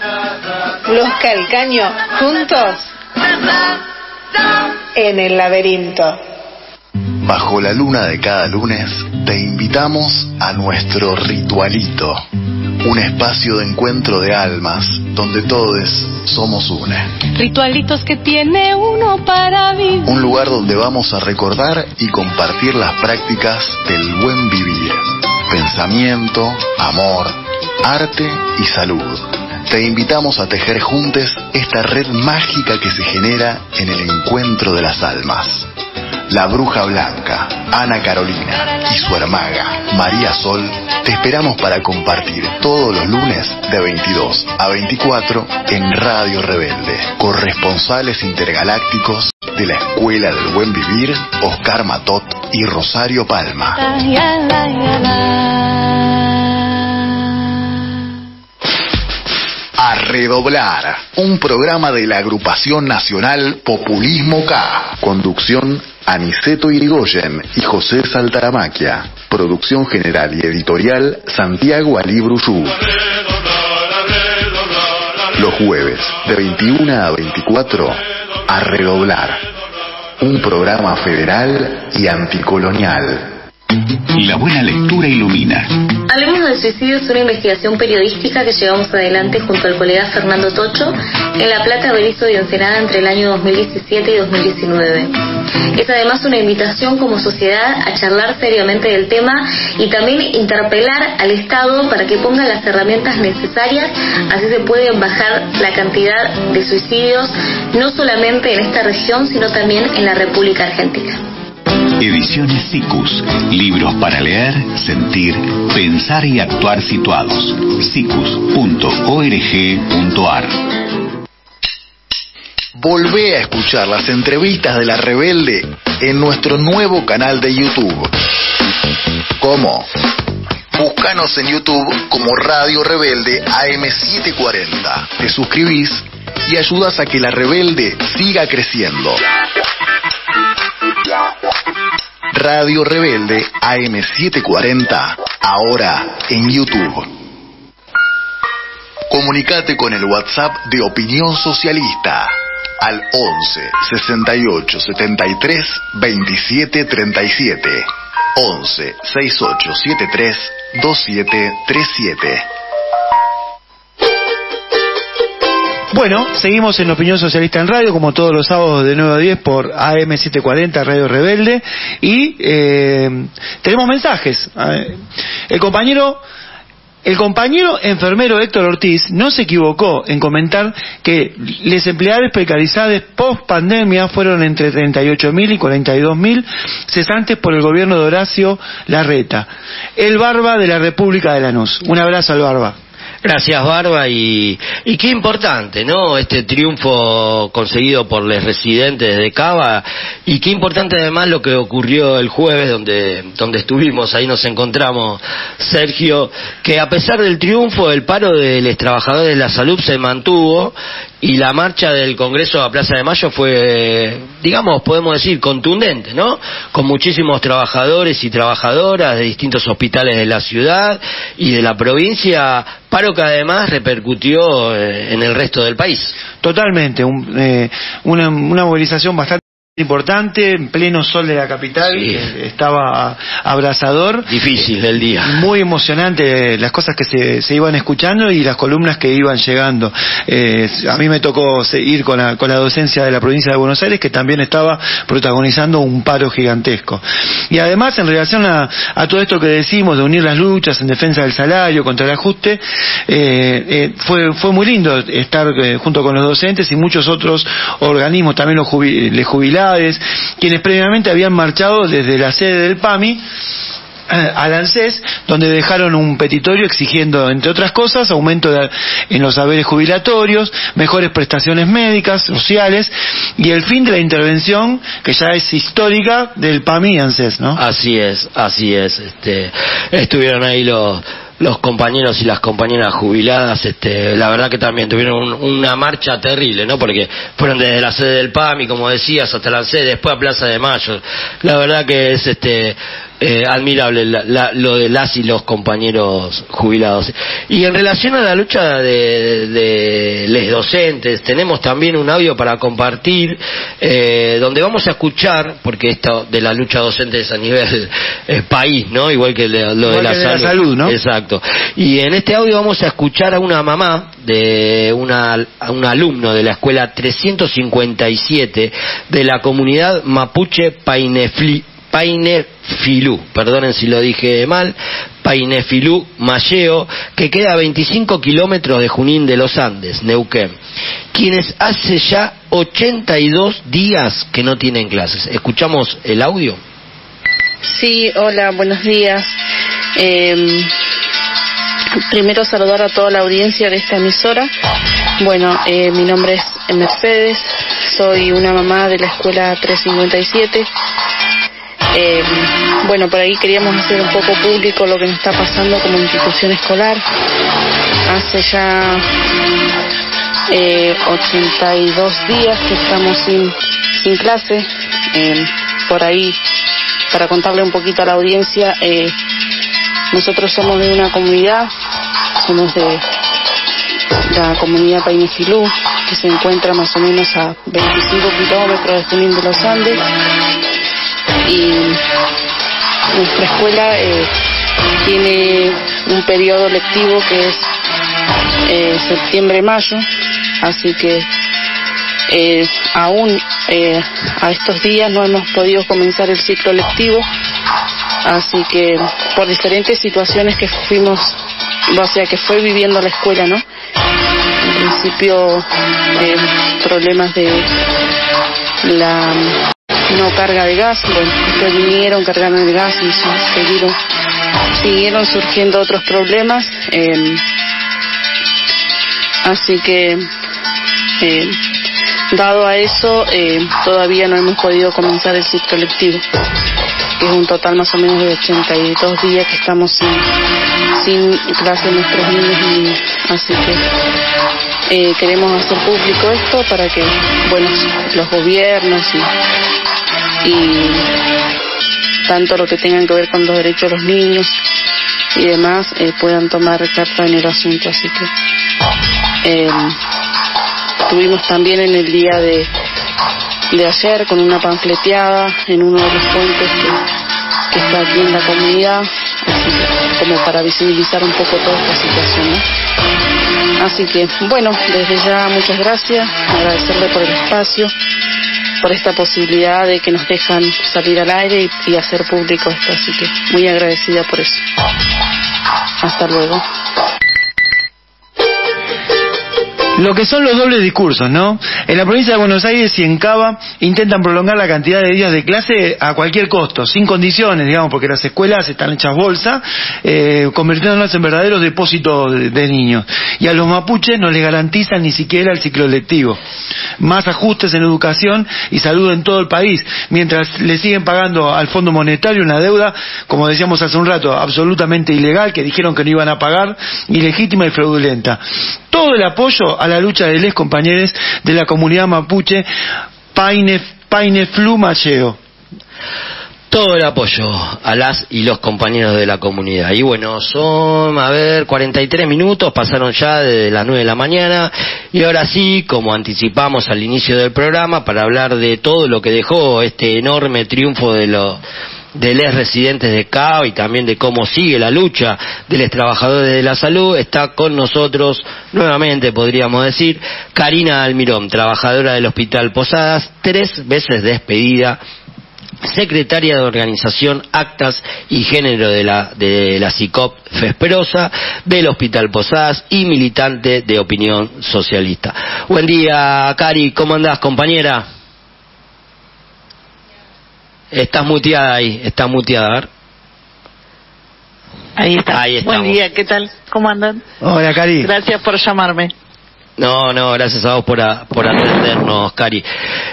Los Calcaños juntos. En el laberinto. Bajo la luna de cada lunes, te invitamos a nuestro ritualito, un espacio de encuentro de almas donde todos somos una. Ritualitos que tiene uno para vivir. Un lugar donde vamos a recordar y compartir las prácticas del buen vivir, pensamiento, amor, arte y salud. Te invitamos a tejer juntos esta red mágica que se genera en el encuentro de las almas. La Bruja Blanca, Ana Carolina y su hermaga, María Sol, te esperamos para compartir todos los lunes de 22 a 24 en Radio Rebelde. Corresponsales intergalácticos de la Escuela del Buen Vivir, Oscar Matot y Rosario Palma. Redoblar, un programa de la agrupación nacional Populismo K. Conducción Aniceto Irigoyen y José Saltaramaquia. Producción general y editorial Santiago Bruyú. Los jueves, de 21 a 24, a redoblar. Un programa federal y anticolonial. La buena lectura ilumina. Hablemos del suicidio es una investigación periodística que llevamos adelante junto al colega Fernando Tocho en La Plata, Berizo y Ensenada entre el año 2017 y 2019. Es además una invitación como sociedad a charlar seriamente del tema y también interpelar al Estado para que ponga las herramientas necesarias, así se puede bajar la cantidad de suicidios no solamente en esta región, sino también en la República Argentina. Ediciones SICUS. Libros para leer, sentir, pensar y actuar situados. sicus.org.ar Volvé a escuchar las entrevistas de La Rebelde en nuestro nuevo canal de YouTube. ¿Cómo? Búscanos en YouTube como Radio Rebelde AM740. Te suscribís y ayudas a que La Rebelde siga creciendo. Radio Rebelde AM740, ahora en YouTube. Comunicate con el WhatsApp de Opinión Socialista al 11 68 73 27 37. 11 68 73 27 37. Bueno, seguimos en Opinión Socialista en Radio, como todos los sábados de 9 a 10 por AM740 Radio Rebelde. Y eh, tenemos mensajes. El compañero el compañero enfermero Héctor Ortiz no se equivocó en comentar que los empleados precarizados post pandemia fueron entre 38.000 y 42.000 cesantes por el gobierno de Horacio Larreta, el barba de la República de Lanús. Un abrazo al barba. Gracias, Barba, y, y qué importante, ¿no? Este triunfo conseguido por los residentes de Cava, y qué importante además lo que ocurrió el jueves, donde, donde estuvimos, ahí nos encontramos, Sergio, que a pesar del triunfo, el paro de los trabajadores de la salud se mantuvo, y la marcha del Congreso a Plaza de Mayo fue, digamos, podemos decir, contundente, ¿no? Con muchísimos trabajadores y trabajadoras de distintos hospitales de la ciudad y de la provincia, paro que además repercutió eh, en el resto del país. Totalmente, un, eh, una, una movilización bastante importante en pleno sol de la capital Sí. que estaba abrasador Difícil del día. muy emocionante las cosas que se, se iban escuchando y las columnas que iban llegando Eh, a mí me tocó ir con la, con la docencia de la provincia de Buenos Aires que también estaba protagonizando un paro gigantesco y además en relación a, a todo esto que decimos de unir las luchas en defensa del salario contra el ajuste eh, eh, fue, fue muy lindo estar eh, junto con los docentes y muchos otros organismos también los jubi- les jubilados quienes previamente habían marchado desde la sede del PAMI eh, al ANSES, donde dejaron un petitorio exigiendo, entre otras cosas, aumento de- en los saberes jubilatorios, mejores prestaciones médicas, sociales y el fin de la intervención que ya es histórica del PAMI y ANSES, ¿no? Así es, así es. Este, estuvieron ahí los los compañeros y las compañeras jubiladas, este, la verdad que también tuvieron un- una marcha terrible, ¿no? Porque fueron desde la sede del PAMI, como decías, hasta la sede, después a Plaza de Mayo. La verdad que es este eh, admirable la- la- lo de las y los compañeros jubilados. Y en relación a la lucha de, de les docentes, tenemos también un audio para compartir, eh, donde vamos a escuchar, porque esto de la lucha docente es a nivel [laughs] eh, país, ¿no? Igual que lo de, la, que de la salud. salud, ¿no? Exacto. Y en este audio vamos a escuchar a una mamá de una, a un alumno de la escuela 357 de la comunidad mapuche Painefli, Painefilú, perdonen si lo dije mal, Painefilú Malleo, que queda a 25 kilómetros de Junín de los Andes, Neuquén, quienes hace ya 82 días que no tienen clases. ¿Escuchamos el audio? Sí, hola, buenos días. Eh, primero saludar a toda la audiencia de esta emisora. Bueno, eh, mi nombre es Mercedes, soy una mamá de la escuela 357. Eh, bueno, por ahí queríamos hacer un poco público lo que nos está pasando como institución escolar. Hace ya eh, 82 días que estamos sin, sin clase. Eh, por ahí, para contarle un poquito a la audiencia, eh, nosotros somos de una comunidad, somos de la comunidad Painefilú, que se encuentra más o menos a 25 kilómetros de Junín de los Andes. Y nuestra escuela eh, tiene un periodo lectivo que es eh, septiembre-mayo, así que eh, aún eh, a estos días no hemos podido comenzar el ciclo lectivo, así que por diferentes situaciones que fuimos, o sea, que fue viviendo la escuela, ¿no? En principio, problemas de la no carga de gas, bueno, que vinieron, cargaron el gas y siguieron, siguieron surgiendo otros problemas. eh, así que, eh, dado a eso, eh, todavía no hemos podido comenzar el ciclo lectivo, que es un total más o menos de 82 días que estamos sin, sin clase nuestros niños y niñas. Así que eh, queremos hacer público esto para que, bueno, los gobiernos y, y tanto lo que tengan que ver con los derechos de los niños y demás eh, puedan tomar carta en el asunto. Así que eh, estuvimos también en el día de, de ayer con una panfleteada en uno de los puentes que, está aquí en la comunidad, así como para visibilizar un poco toda esta situación. Así que, bueno, desde ya muchas gracias, agradecerle por el espacio, por esta posibilidad de que nos dejan salir al aire y, y hacer público esto, así que muy agradecida por eso. Hasta luego. Lo que son los dobles discursos, ¿no? En la provincia de Buenos Aires y en Cava intentan prolongar la cantidad de días de clase a cualquier costo, sin condiciones, digamos, porque las escuelas están hechas bolsa, eh, convirtiéndolas en verdaderos depósitos de, niños. Y a los mapuches no les garantizan ni siquiera el ciclo lectivo. Más ajustes en educación y salud en todo el país, mientras le siguen pagando al Fondo Monetario una deuda, como decíamos hace un rato, absolutamente ilegal, que dijeron que no iban a pagar, ilegítima y fraudulenta. Todo el apoyo a la lucha de les compañeros de la comunidad mapuche Paine, Paine Flu. Todo el apoyo a las y los compañeros de la comunidad. Y bueno, son, a ver, 43 minutos, pasaron ya desde las 9 de la mañana. Y ahora sí, como anticipamos al inicio del programa, para hablar de todo lo que dejó este enorme triunfo de los de los residentes de CAO y también de cómo sigue la lucha de los trabajadores de la salud, está con nosotros nuevamente, podríamos decir, Karina Almirón, trabajadora del Hospital Posadas, tres veces despedida secretaria de Organización, Actas y Género de la, de la CICOP FESPROSA, del Hospital Posadas y militante de Opinión Socialista. Buen día, Cari, ¿cómo andás, compañera? Estás muteada ahí, estás muteada, a ver. Ahí está. Ahí Buen día, ¿qué tal? ¿Cómo andan? Hola, Cari. Gracias por llamarme. No, no, gracias a vos por, a- por atendernos, Cari.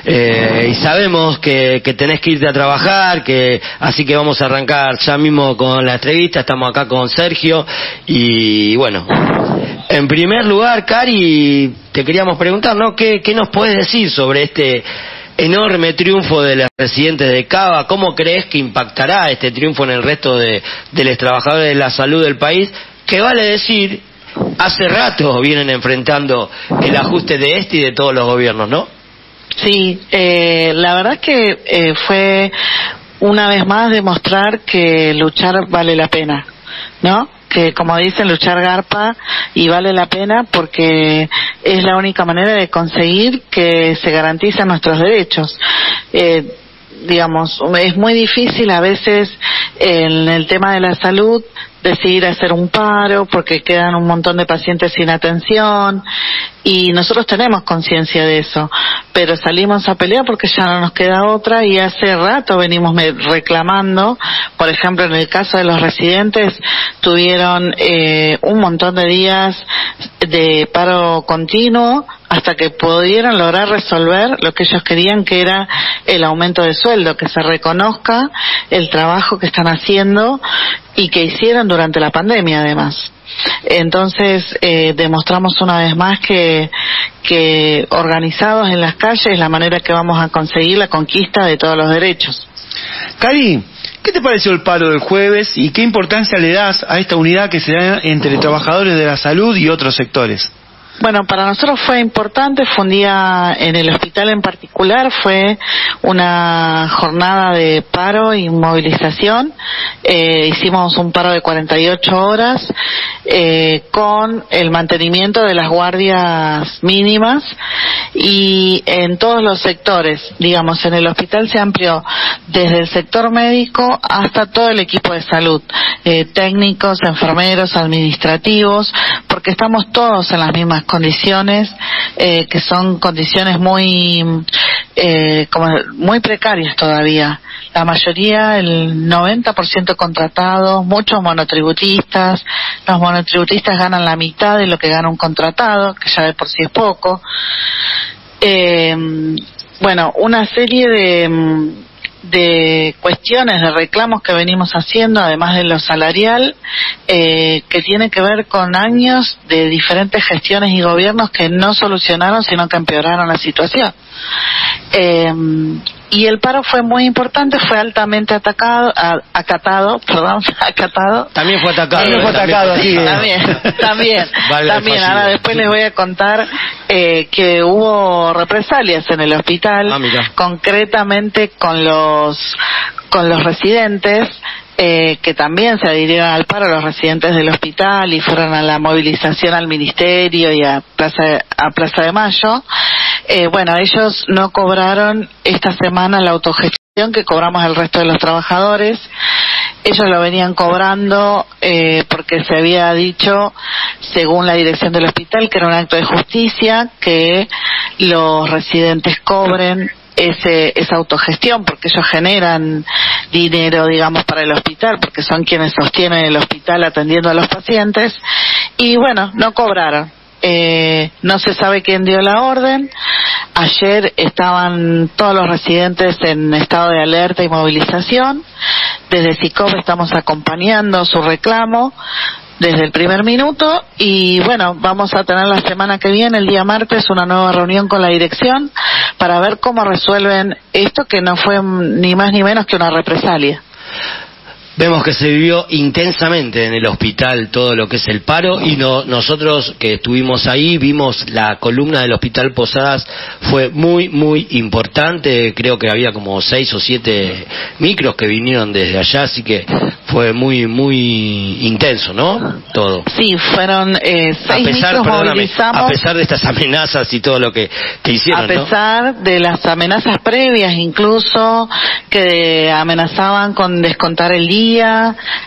Eh, y sabemos que, que tenés que irte a trabajar, que así que vamos a arrancar ya mismo con la entrevista. Estamos acá con Sergio y bueno, en primer lugar, Cari, te queríamos preguntar, ¿no? ¿Qué, qué nos puedes decir sobre este enorme triunfo de los residentes de Cava? ¿Cómo crees que impactará este triunfo en el resto de, los trabajadores de la salud del país? Que vale decir hace rato vienen enfrentando el ajuste de este y de todos los gobiernos, ¿no? Sí, eh, la verdad es que eh, fue una vez más demostrar que luchar vale la pena, ¿no? Que como dicen, luchar garpa y vale la pena porque es la única manera de conseguir que se garanticen nuestros derechos. Eh, digamos, es muy difícil a veces en el tema de la salud decidir hacer un paro porque quedan un montón de pacientes sin atención y nosotros tenemos conciencia de eso, pero salimos a pelear porque ya no nos queda otra y hace rato venimos reclamando, por ejemplo en el caso de los residentes tuvieron eh, un montón de días de paro continuo hasta que pudieron lograr resolver lo que ellos querían que era el aumento de sueldo, que se reconozca el trabajo que están haciendo y que hicieron durante la pandemia además. Entonces eh, demostramos una vez más que, que organizados en las calles es la manera que vamos a conseguir la conquista de todos los derechos. Cari, ¿qué te pareció el paro del jueves y qué importancia le das a esta unidad que se da entre trabajadores de la salud y otros sectores? Bueno, para nosotros fue importante, fue un día en el hospital en particular, fue una jornada de paro y movilización. Eh, hicimos un paro de 48 horas eh, con el mantenimiento de las guardias mínimas y en todos los sectores, digamos, en el hospital se amplió desde el sector médico hasta todo el equipo de salud, eh, técnicos, enfermeros, administrativos, porque estamos todos en las mismas condiciones, eh, que son condiciones muy, eh, como muy precarias todavía. La mayoría, el 90% contratados, muchos monotributistas. Los monotributistas ganan la mitad de lo que gana un contratado, que ya de por sí es poco. Eh, bueno, una serie de, mm, de cuestiones, de reclamos que venimos haciendo, además de lo salarial, eh, que tiene que ver con años de diferentes gestiones y gobiernos que no solucionaron, sino que empeoraron la situación. Eh, y el paro fue muy importante, fue altamente atacado, a- acatado, [laughs] perdón, acatado. También fue atacado. También fue atacado, sí. También, [laughs] también, Vale también. Ahora después les voy a contar eh, que hubo represalias en el hospital, Ah, concretamente con los con los residentes. eh, que también se adhirieron al paro los residentes del hospital y fueron a la movilización al ministerio y a Plaza de, a Plaza de Mayo. Eh, bueno, ellos no cobraron esta semana la autogestión que cobramos el resto de los trabajadores. Ellos lo venían cobrando eh, porque se había dicho, según la dirección del hospital, que era un acto de justicia, que los residentes cobren ese, esa autogestión, porque ellos generan dinero, digamos, para el hospital, porque son quienes sostienen el hospital atendiendo a los pacientes. Y bueno, no cobraron. Eh, no se sabe quién dio la orden. Ayer estaban todos los residentes en estado de alerta y movilización. Desde SICOP estamos acompañando su reclamo desde el primer minuto y bueno, vamos a tener la semana que viene, el día martes, una nueva reunión con la dirección para ver cómo resuelven esto que no fue ni más ni menos que una represalia. Vemos que se vivió intensamente en el hospital todo lo que es el paro y no, nosotros que estuvimos ahí vimos la columna del hospital Posadas fue muy muy importante creo que había como seis o siete micros que vinieron desde allá así que fue muy muy intenso no todo Sí, fueron eh, a seis pesar micros movilizamos. a pesar de estas amenazas y todo lo que, que hicieron a ¿no? pesar de las amenazas previas incluso que amenazaban con descontar el día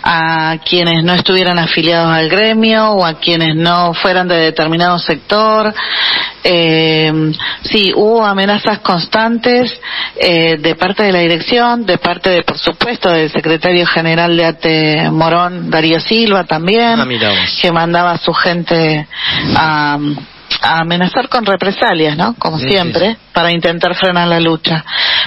a quienes no estuvieran afiliados al gremio o a quienes no fueran de determinado sector eh, sí hubo amenazas constantes eh, de parte de la dirección de parte de por supuesto del secretario general de AT presidente Morón, Darío Silva también, Ah, que mandaba a su gente a, a amenazar con represalias, ¿no? Como Sí, siempre, para intentar frenar la lucha.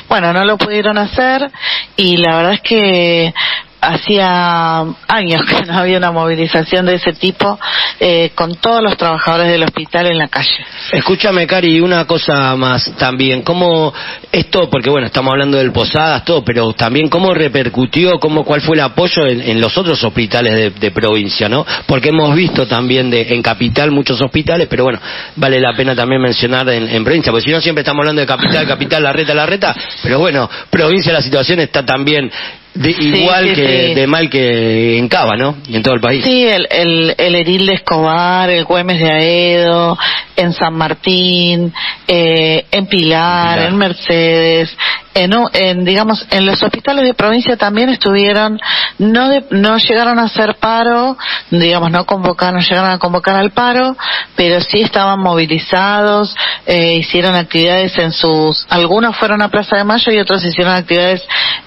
Bueno, no lo pudieron hacer y la verdad es que hacía años que no había una movilización de ese tipo eh, con todos los trabajadores del hospital en la calle. Escúchame, Cari, una cosa más también. ¿Cómo esto, porque bueno, estamos hablando del Posadas, todo, pero también cómo repercutió, cómo, cuál fue el apoyo en, los otros hospitales de, provincia, ¿no? Porque hemos visto también de, en capital muchos hospitales, pero bueno, vale la pena también mencionar en, en provincia, porque si no siempre estamos hablando de capital, capital, la reta, la reta, pero bueno, provincia la situación está también de- igual sí, que sí. de mal que en Cava, ¿no? Y en todo el país. Sí, el, el, el Eril de Escobar, el Güemes de Aedo, en San Martín, eh, en Pilar, Pilar. en Mercedes, en, en, digamos, en los hospitales de provincia también estuvieron, no de- no llegaron a hacer paro, digamos, no convocaron, llegaron a convocar al paro, pero sí estaban movilizados, eh, hicieron actividades en sus, algunos fueron a Plaza de Mayo y otros hicieron actividades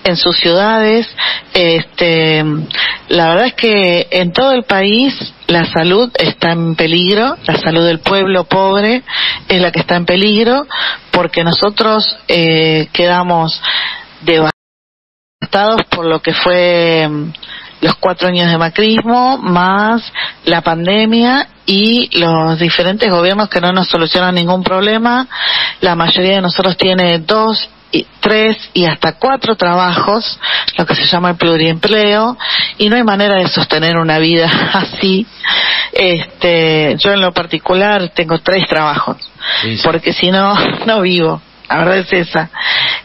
en sus ciudades. Este, la verdad es que en todo el país la salud está en peligro, la salud del pueblo pobre es la que está en peligro, porque nosotros eh, quedamos devastados por lo que fue mm, los cuatro años de macrismo, más la pandemia y los diferentes gobiernos que no nos solucionan ningún problema. La mayoría de nosotros tiene dos y tres y hasta cuatro trabajos, lo que se llama el pluriempleo, y no hay manera de sostener una vida [laughs] así. Este, yo en lo particular tengo tres trabajos, porque si no, [laughs] no vivo. La verdad es esa.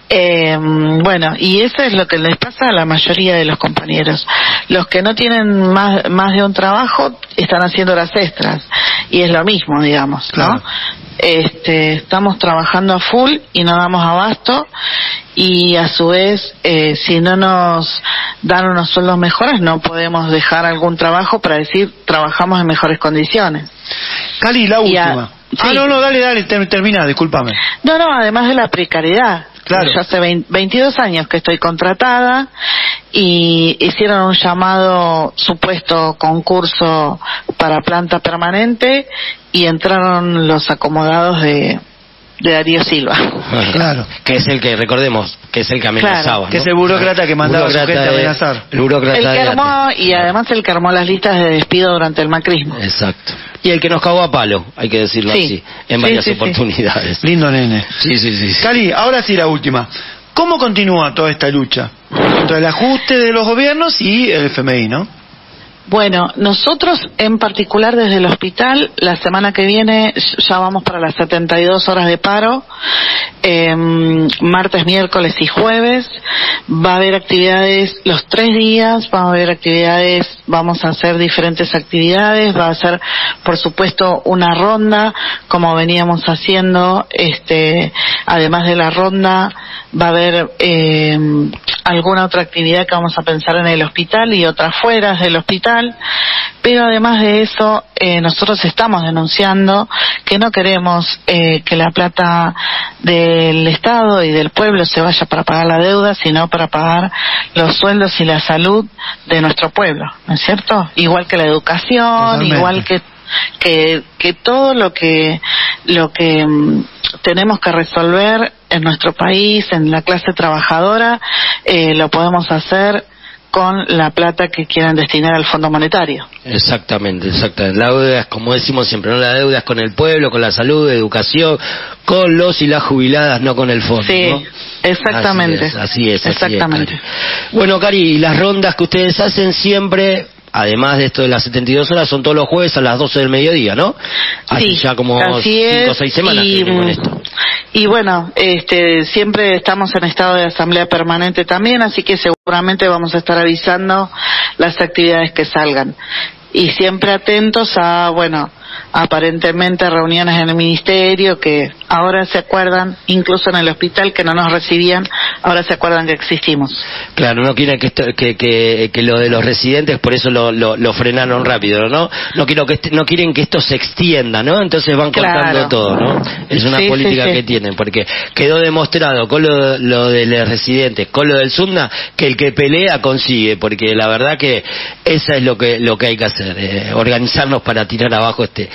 Eh, bueno, y eso es lo que les pasa a la mayoría de los compañeros. Los que no tienen más, más de un trabajo están haciendo horas extras. Y es lo mismo, digamos, ¿no? Este, estamos trabajando a full y no damos abasto. Y a su vez, eh, si no nos dan unos sueldos mejores, no podemos dejar algún trabajo para decir trabajamos en mejores condiciones. Cali, la a- última. Ah, no, no, dale, dale, ter- termina, discúlpame. No, no, además de la precariedad. Claro. Yo hace 20 22 años que estoy contratada y hicieron un llamado supuesto concurso para planta permanente y entraron los acomodados de, de Darío Silva. Claro. Que es el que, recordemos, que es el que amenazaba. Claro. ¿no? Que es el burócrata que mandaba a su Burócrata gente a de- amenazar. El burócrata El que armó, y además el que armó las listas de despido durante el macrismo. Exacto. Y el que nos cagó a palo, hay que decirlo Sí. así, en Sí, varias sí, sí. oportunidades. Lindo nene. Sí, sí. sí. Cali, ahora sí la última. ¿Cómo continúa toda esta lucha? Contra el ajuste de los gobiernos y el FMI, ¿no? Bueno, nosotros en particular desde el hospital, la semana que viene ya vamos para las 72 horas de paro, em, martes, miércoles y jueves. Va a haber actividades los tres días, va a haber actividades, vamos a hacer diferentes actividades, va a ser, por supuesto, una ronda, como veníamos haciendo, este, además de la ronda, va a haber em, alguna otra actividad que vamos a pensar en el hospital y otras fuera del hospital, pero además de eso, eh, nosotros estamos denunciando que no queremos eh, que la plata del Estado y del pueblo se vaya para pagar la deuda, sino para pagar los sueldos y la salud de nuestro pueblo, ¿no es cierto? Igual que la educación, Totalmente. igual que que, que todo lo que lo que mm, tenemos que resolver en nuestro país, en la clase trabajadora, eh, lo podemos hacer con la plata que quieran destinar al Fondo Monetario. Exactamente, exactamente. La deuda es, como decimos siempre, ¿no? la deuda es con el pueblo, con la salud, educación, con los y las jubiladas, no con el fondo. Sí, ¿no? exactamente. Así es, así es. así es, Exactamente. Cari. bueno, Cari, las rondas que ustedes hacen siempre, además de esto de las 72 horas, son todos los jueves a las 12 del mediodía, ¿no? Hace Sí, ya como así 5 o es, 6 semanas y, que con esto. Y bueno, este, siempre estamos en estado de asamblea permanente también, así que seguramente vamos a estar avisando las actividades que salgan. Y siempre atentos a, bueno, aparentemente reuniones en el ministerio que ahora se acuerdan, incluso en el hospital que no nos recibían, ahora se acuerdan que existimos. Claro, no quieren que, esto, que, que, que, lo de los residentes, por eso lo, lo, lo frenaron rápido, ¿no? No, quiero que este, no quieren que esto se extienda, ¿no? Entonces van cortando Claro. todo, ¿no? Es una Sí, política sí. que tienen, porque quedó demostrado con lo, lo de los residentes, con lo del SUNA, que el que pelea consigue, porque la verdad que esa es lo que, lo que hay que hacer, eh, organizarnos para tirar abajo este,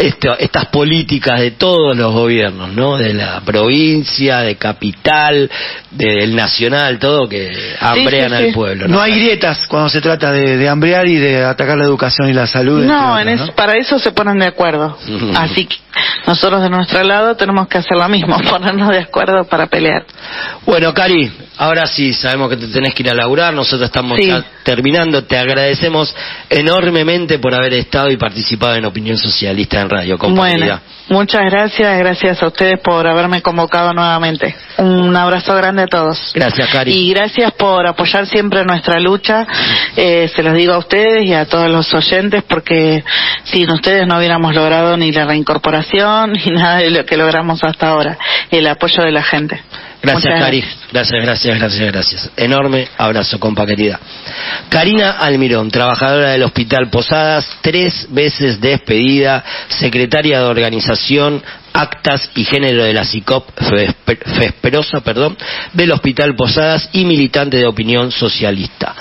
esto- estas políticas de todos los gobiernos, ¿no? De la provincia, de capital, del nacional, todo que hambrean sí, sí. al pueblo. No hay grietas cuando se trata de, de hambrear y de atacar la educación y la salud. No, en es- para eso se ponen de acuerdo. Así que nosotros de nuestro lado tenemos que hacer lo mismo, [laughs] ponernos de acuerdo para pelear. Bueno, Cari, ahora sí, sabemos que te tenés que ir a laburar, nosotros estamos Sí. ya terminando, te agradecemos enormemente por haber estado y participado en Opinión Socialista en Radio Compañía. Bueno, muchas gracias, gracias a ustedes por haberme convocado nuevamente. Un abrazo grande a todos. Gracias, Cari. Y gracias por apoyar siempre nuestra lucha. Eh, se los digo a ustedes y a todos los oyentes porque sin ustedes no hubiéramos logrado ni la reincorporación [laughs] ni nada de lo que logramos hasta ahora. El apoyo de la gente. Gracias, Cari. Gracias, gracias, gracias, gracias. Enorme abrazo, compa querida. Karina Almirón, trabajadora del Hospital Posadas, tres veces despedida, secretaria de organización, actas y género de la CICOP Fespe- Fesperosa, perdón, del Hospital Posadas y militante de opinión socialista.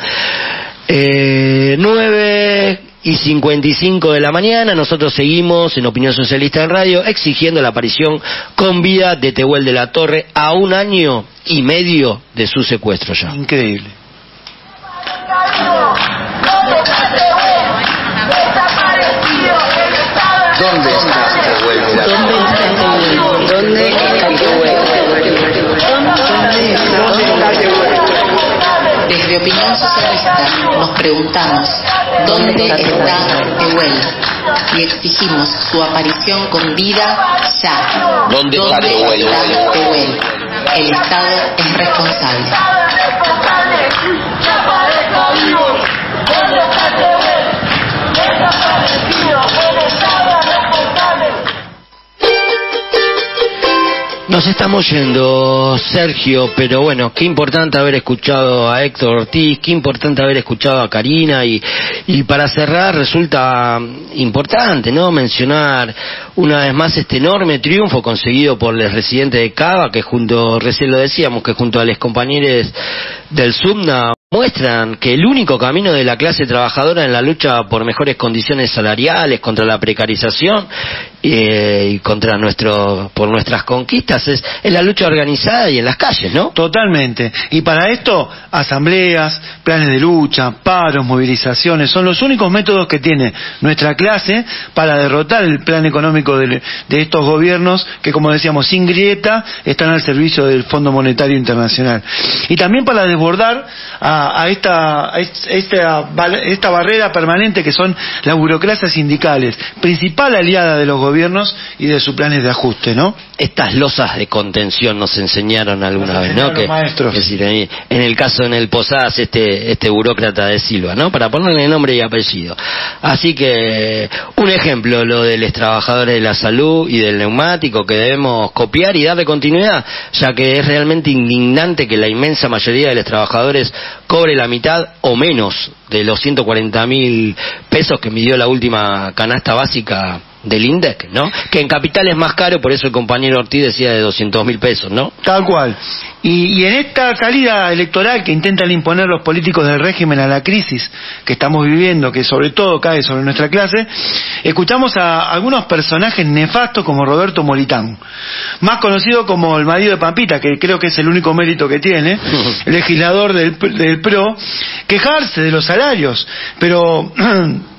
Eh, 9 y 55 de la mañana, nosotros seguimos en Opinión Socialista en Radio exigiendo la aparición con vida de Tehuel de la Torre a un año y medio de su secuestro ya. Increíble. ¿Dónde está Tehuel de la Torre? ¿Dónde está Desde Opinión Socialista nos preguntamos dónde está Tehuel y exigimos su aparición con vida ya. ¿Dónde está Tehuel? está Tehuel? El Estado es responsable. Nos estamos yendo, Sergio, pero bueno, qué importante haber escuchado a Héctor Ortiz, qué importante haber escuchado a Karina y, y para cerrar resulta importante, ¿no? Mencionar una vez más este enorme triunfo conseguido por el residente de Cava, que junto, recién lo decíamos, que junto a los compañeros del SUMNA muestran que el único camino de la clase trabajadora en la lucha por mejores condiciones salariales, contra la precarización eh, y contra nuestro, por nuestras conquistas es, es la lucha organizada y en las calles, ¿no? Totalmente. Y para esto, asambleas, planes de lucha, paros, movilizaciones, son los únicos métodos que tiene nuestra clase para derrotar el plan económico de, de estos gobiernos que, como decíamos, sin grieta, están al servicio del Fondo Monetario Internacional. Y también para desbordar a, a esta, a esta, esta barrera permanente que son las burocracias sindicales, principal aliada de los gobiernos y de sus planes de ajuste, ¿no? Estas losas de contención nos enseñaron alguna vez, ¿no? enseñaron Que, maestros. es decir, en en el caso en el Posadas, este, este burócrata de Silva, ¿no? Para ponerle nombre y apellido. Así que, un ejemplo, lo de los trabajadores de la salud y del neumático que debemos copiar y darle continuidad, ya que es realmente indignante que la inmensa mayoría de los trabajadores cobre la mitad o menos de los 140 mil pesos que midió la última canasta básica del INDEC, ¿no? Que en capital es más caro, por eso el compañero Ortiz decía de 200 mil pesos, ¿no? Tal cual. Y, y en esta salida electoral que intentan imponer los políticos del régimen a la crisis que estamos viviendo, que sobre todo cae sobre nuestra clase, escuchamos a algunos personajes nefastos como Roberto Molitán, más conocido como el marido de Pampita, que creo que es el único mérito que tiene, [laughs] legislador del, del PRO, quejarse de los salarios, pero [clears throat]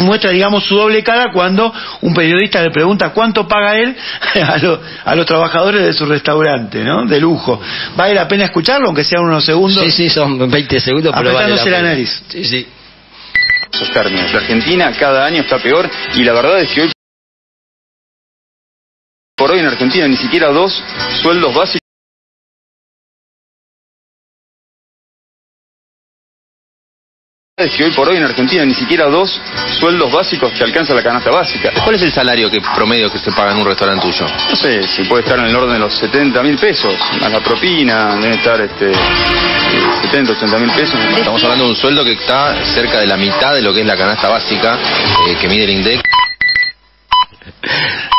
muestra, digamos, su doble cara cuando un periodista le pregunta cuánto paga él [laughs] a, lo- a los trabajadores de su restaurante, ¿no? De lujo. Vale la pena escucharlo, aunque sean unos segundos. Sí, sí, son 20 segundos, pero vale la la pena. nariz. Sí, sí. esos términos. La Argentina cada año está peor y la verdad es que hoy por hoy en Argentina ni siquiera dos sueldos básicos Es que hoy por hoy en Argentina ni siquiera dos sueldos básicos te alcanza la canasta básica. ¿Cuál es el salario que promedio que se paga en un restaurante tuyo? No sé, si puede estar en el orden de los 70 mil pesos, más la propina, debe estar este, 70, 80 mil pesos. Estamos hablando de un sueldo que está cerca de la mitad de lo que es la canasta básica eh, que mide el INDEC.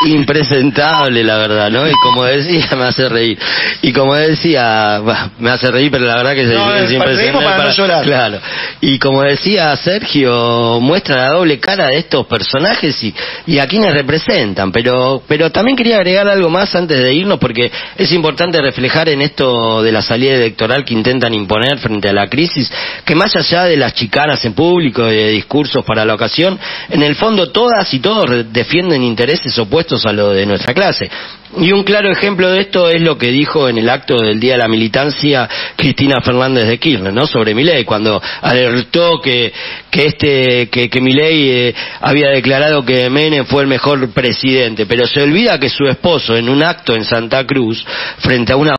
Impresentable la verdad, ¿no? Y como decía, me hace reír. Y como decía, bah, me hace reír, pero la verdad que No, es, eh, impresionante. para no llorar. Claro. Y como decía Sergio, muestra la doble cara de estos personajes y, y a quienes representan. Pero, pero también quería agregar algo más antes de irnos, porque es importante reflejar en esto de la salida electoral que intentan imponer frente a la crisis, que más allá de las chicanas en público y de discursos para la ocasión, en el fondo todas y todos defienden intereses opuestos a lo de nuestra clase. Y un claro ejemplo de esto es lo que dijo en el acto del Día de la Militancia Cristina Fernández de Kirchner, ¿no? Sobre Milei, cuando alertó que, que este, que, que Milei eh, había declarado que Menem fue el mejor presidente, pero se olvida que su esposo en un acto en Santa Cruz, frente a una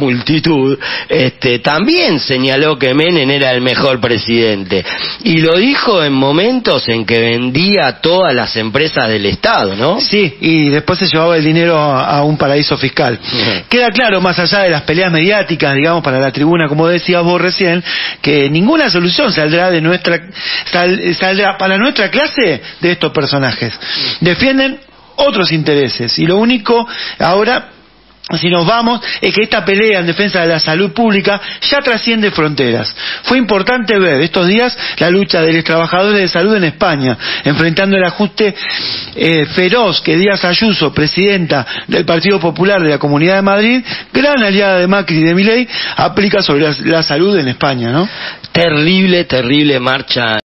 multitud, este, también señaló que Menem era el mejor presidente. Y lo dijo en momentos en que vendía todas las empresas del Estado, ¿no? Sí, y después se llevaba el dinero a, a un paraíso fiscal. Queda claro, más allá de las peleas mediáticas, digamos, para la tribuna, como decías vos recién, que ninguna solución saldrá de nuestra, sal- saldrá para nuestra clase de estos personajes. Defienden otros intereses y lo único ahora si nos vamos, es que esta pelea en defensa de la salud pública ya trasciende fronteras. Fue importante ver estos días la lucha de los trabajadores de salud en España, enfrentando el ajuste eh, feroz que Díaz Ayuso, presidenta del Partido Popular de la Comunidad de Madrid, gran aliada de Macri y de Milei, aplica sobre la, la salud en España, ¿no? Terrible, terrible marcha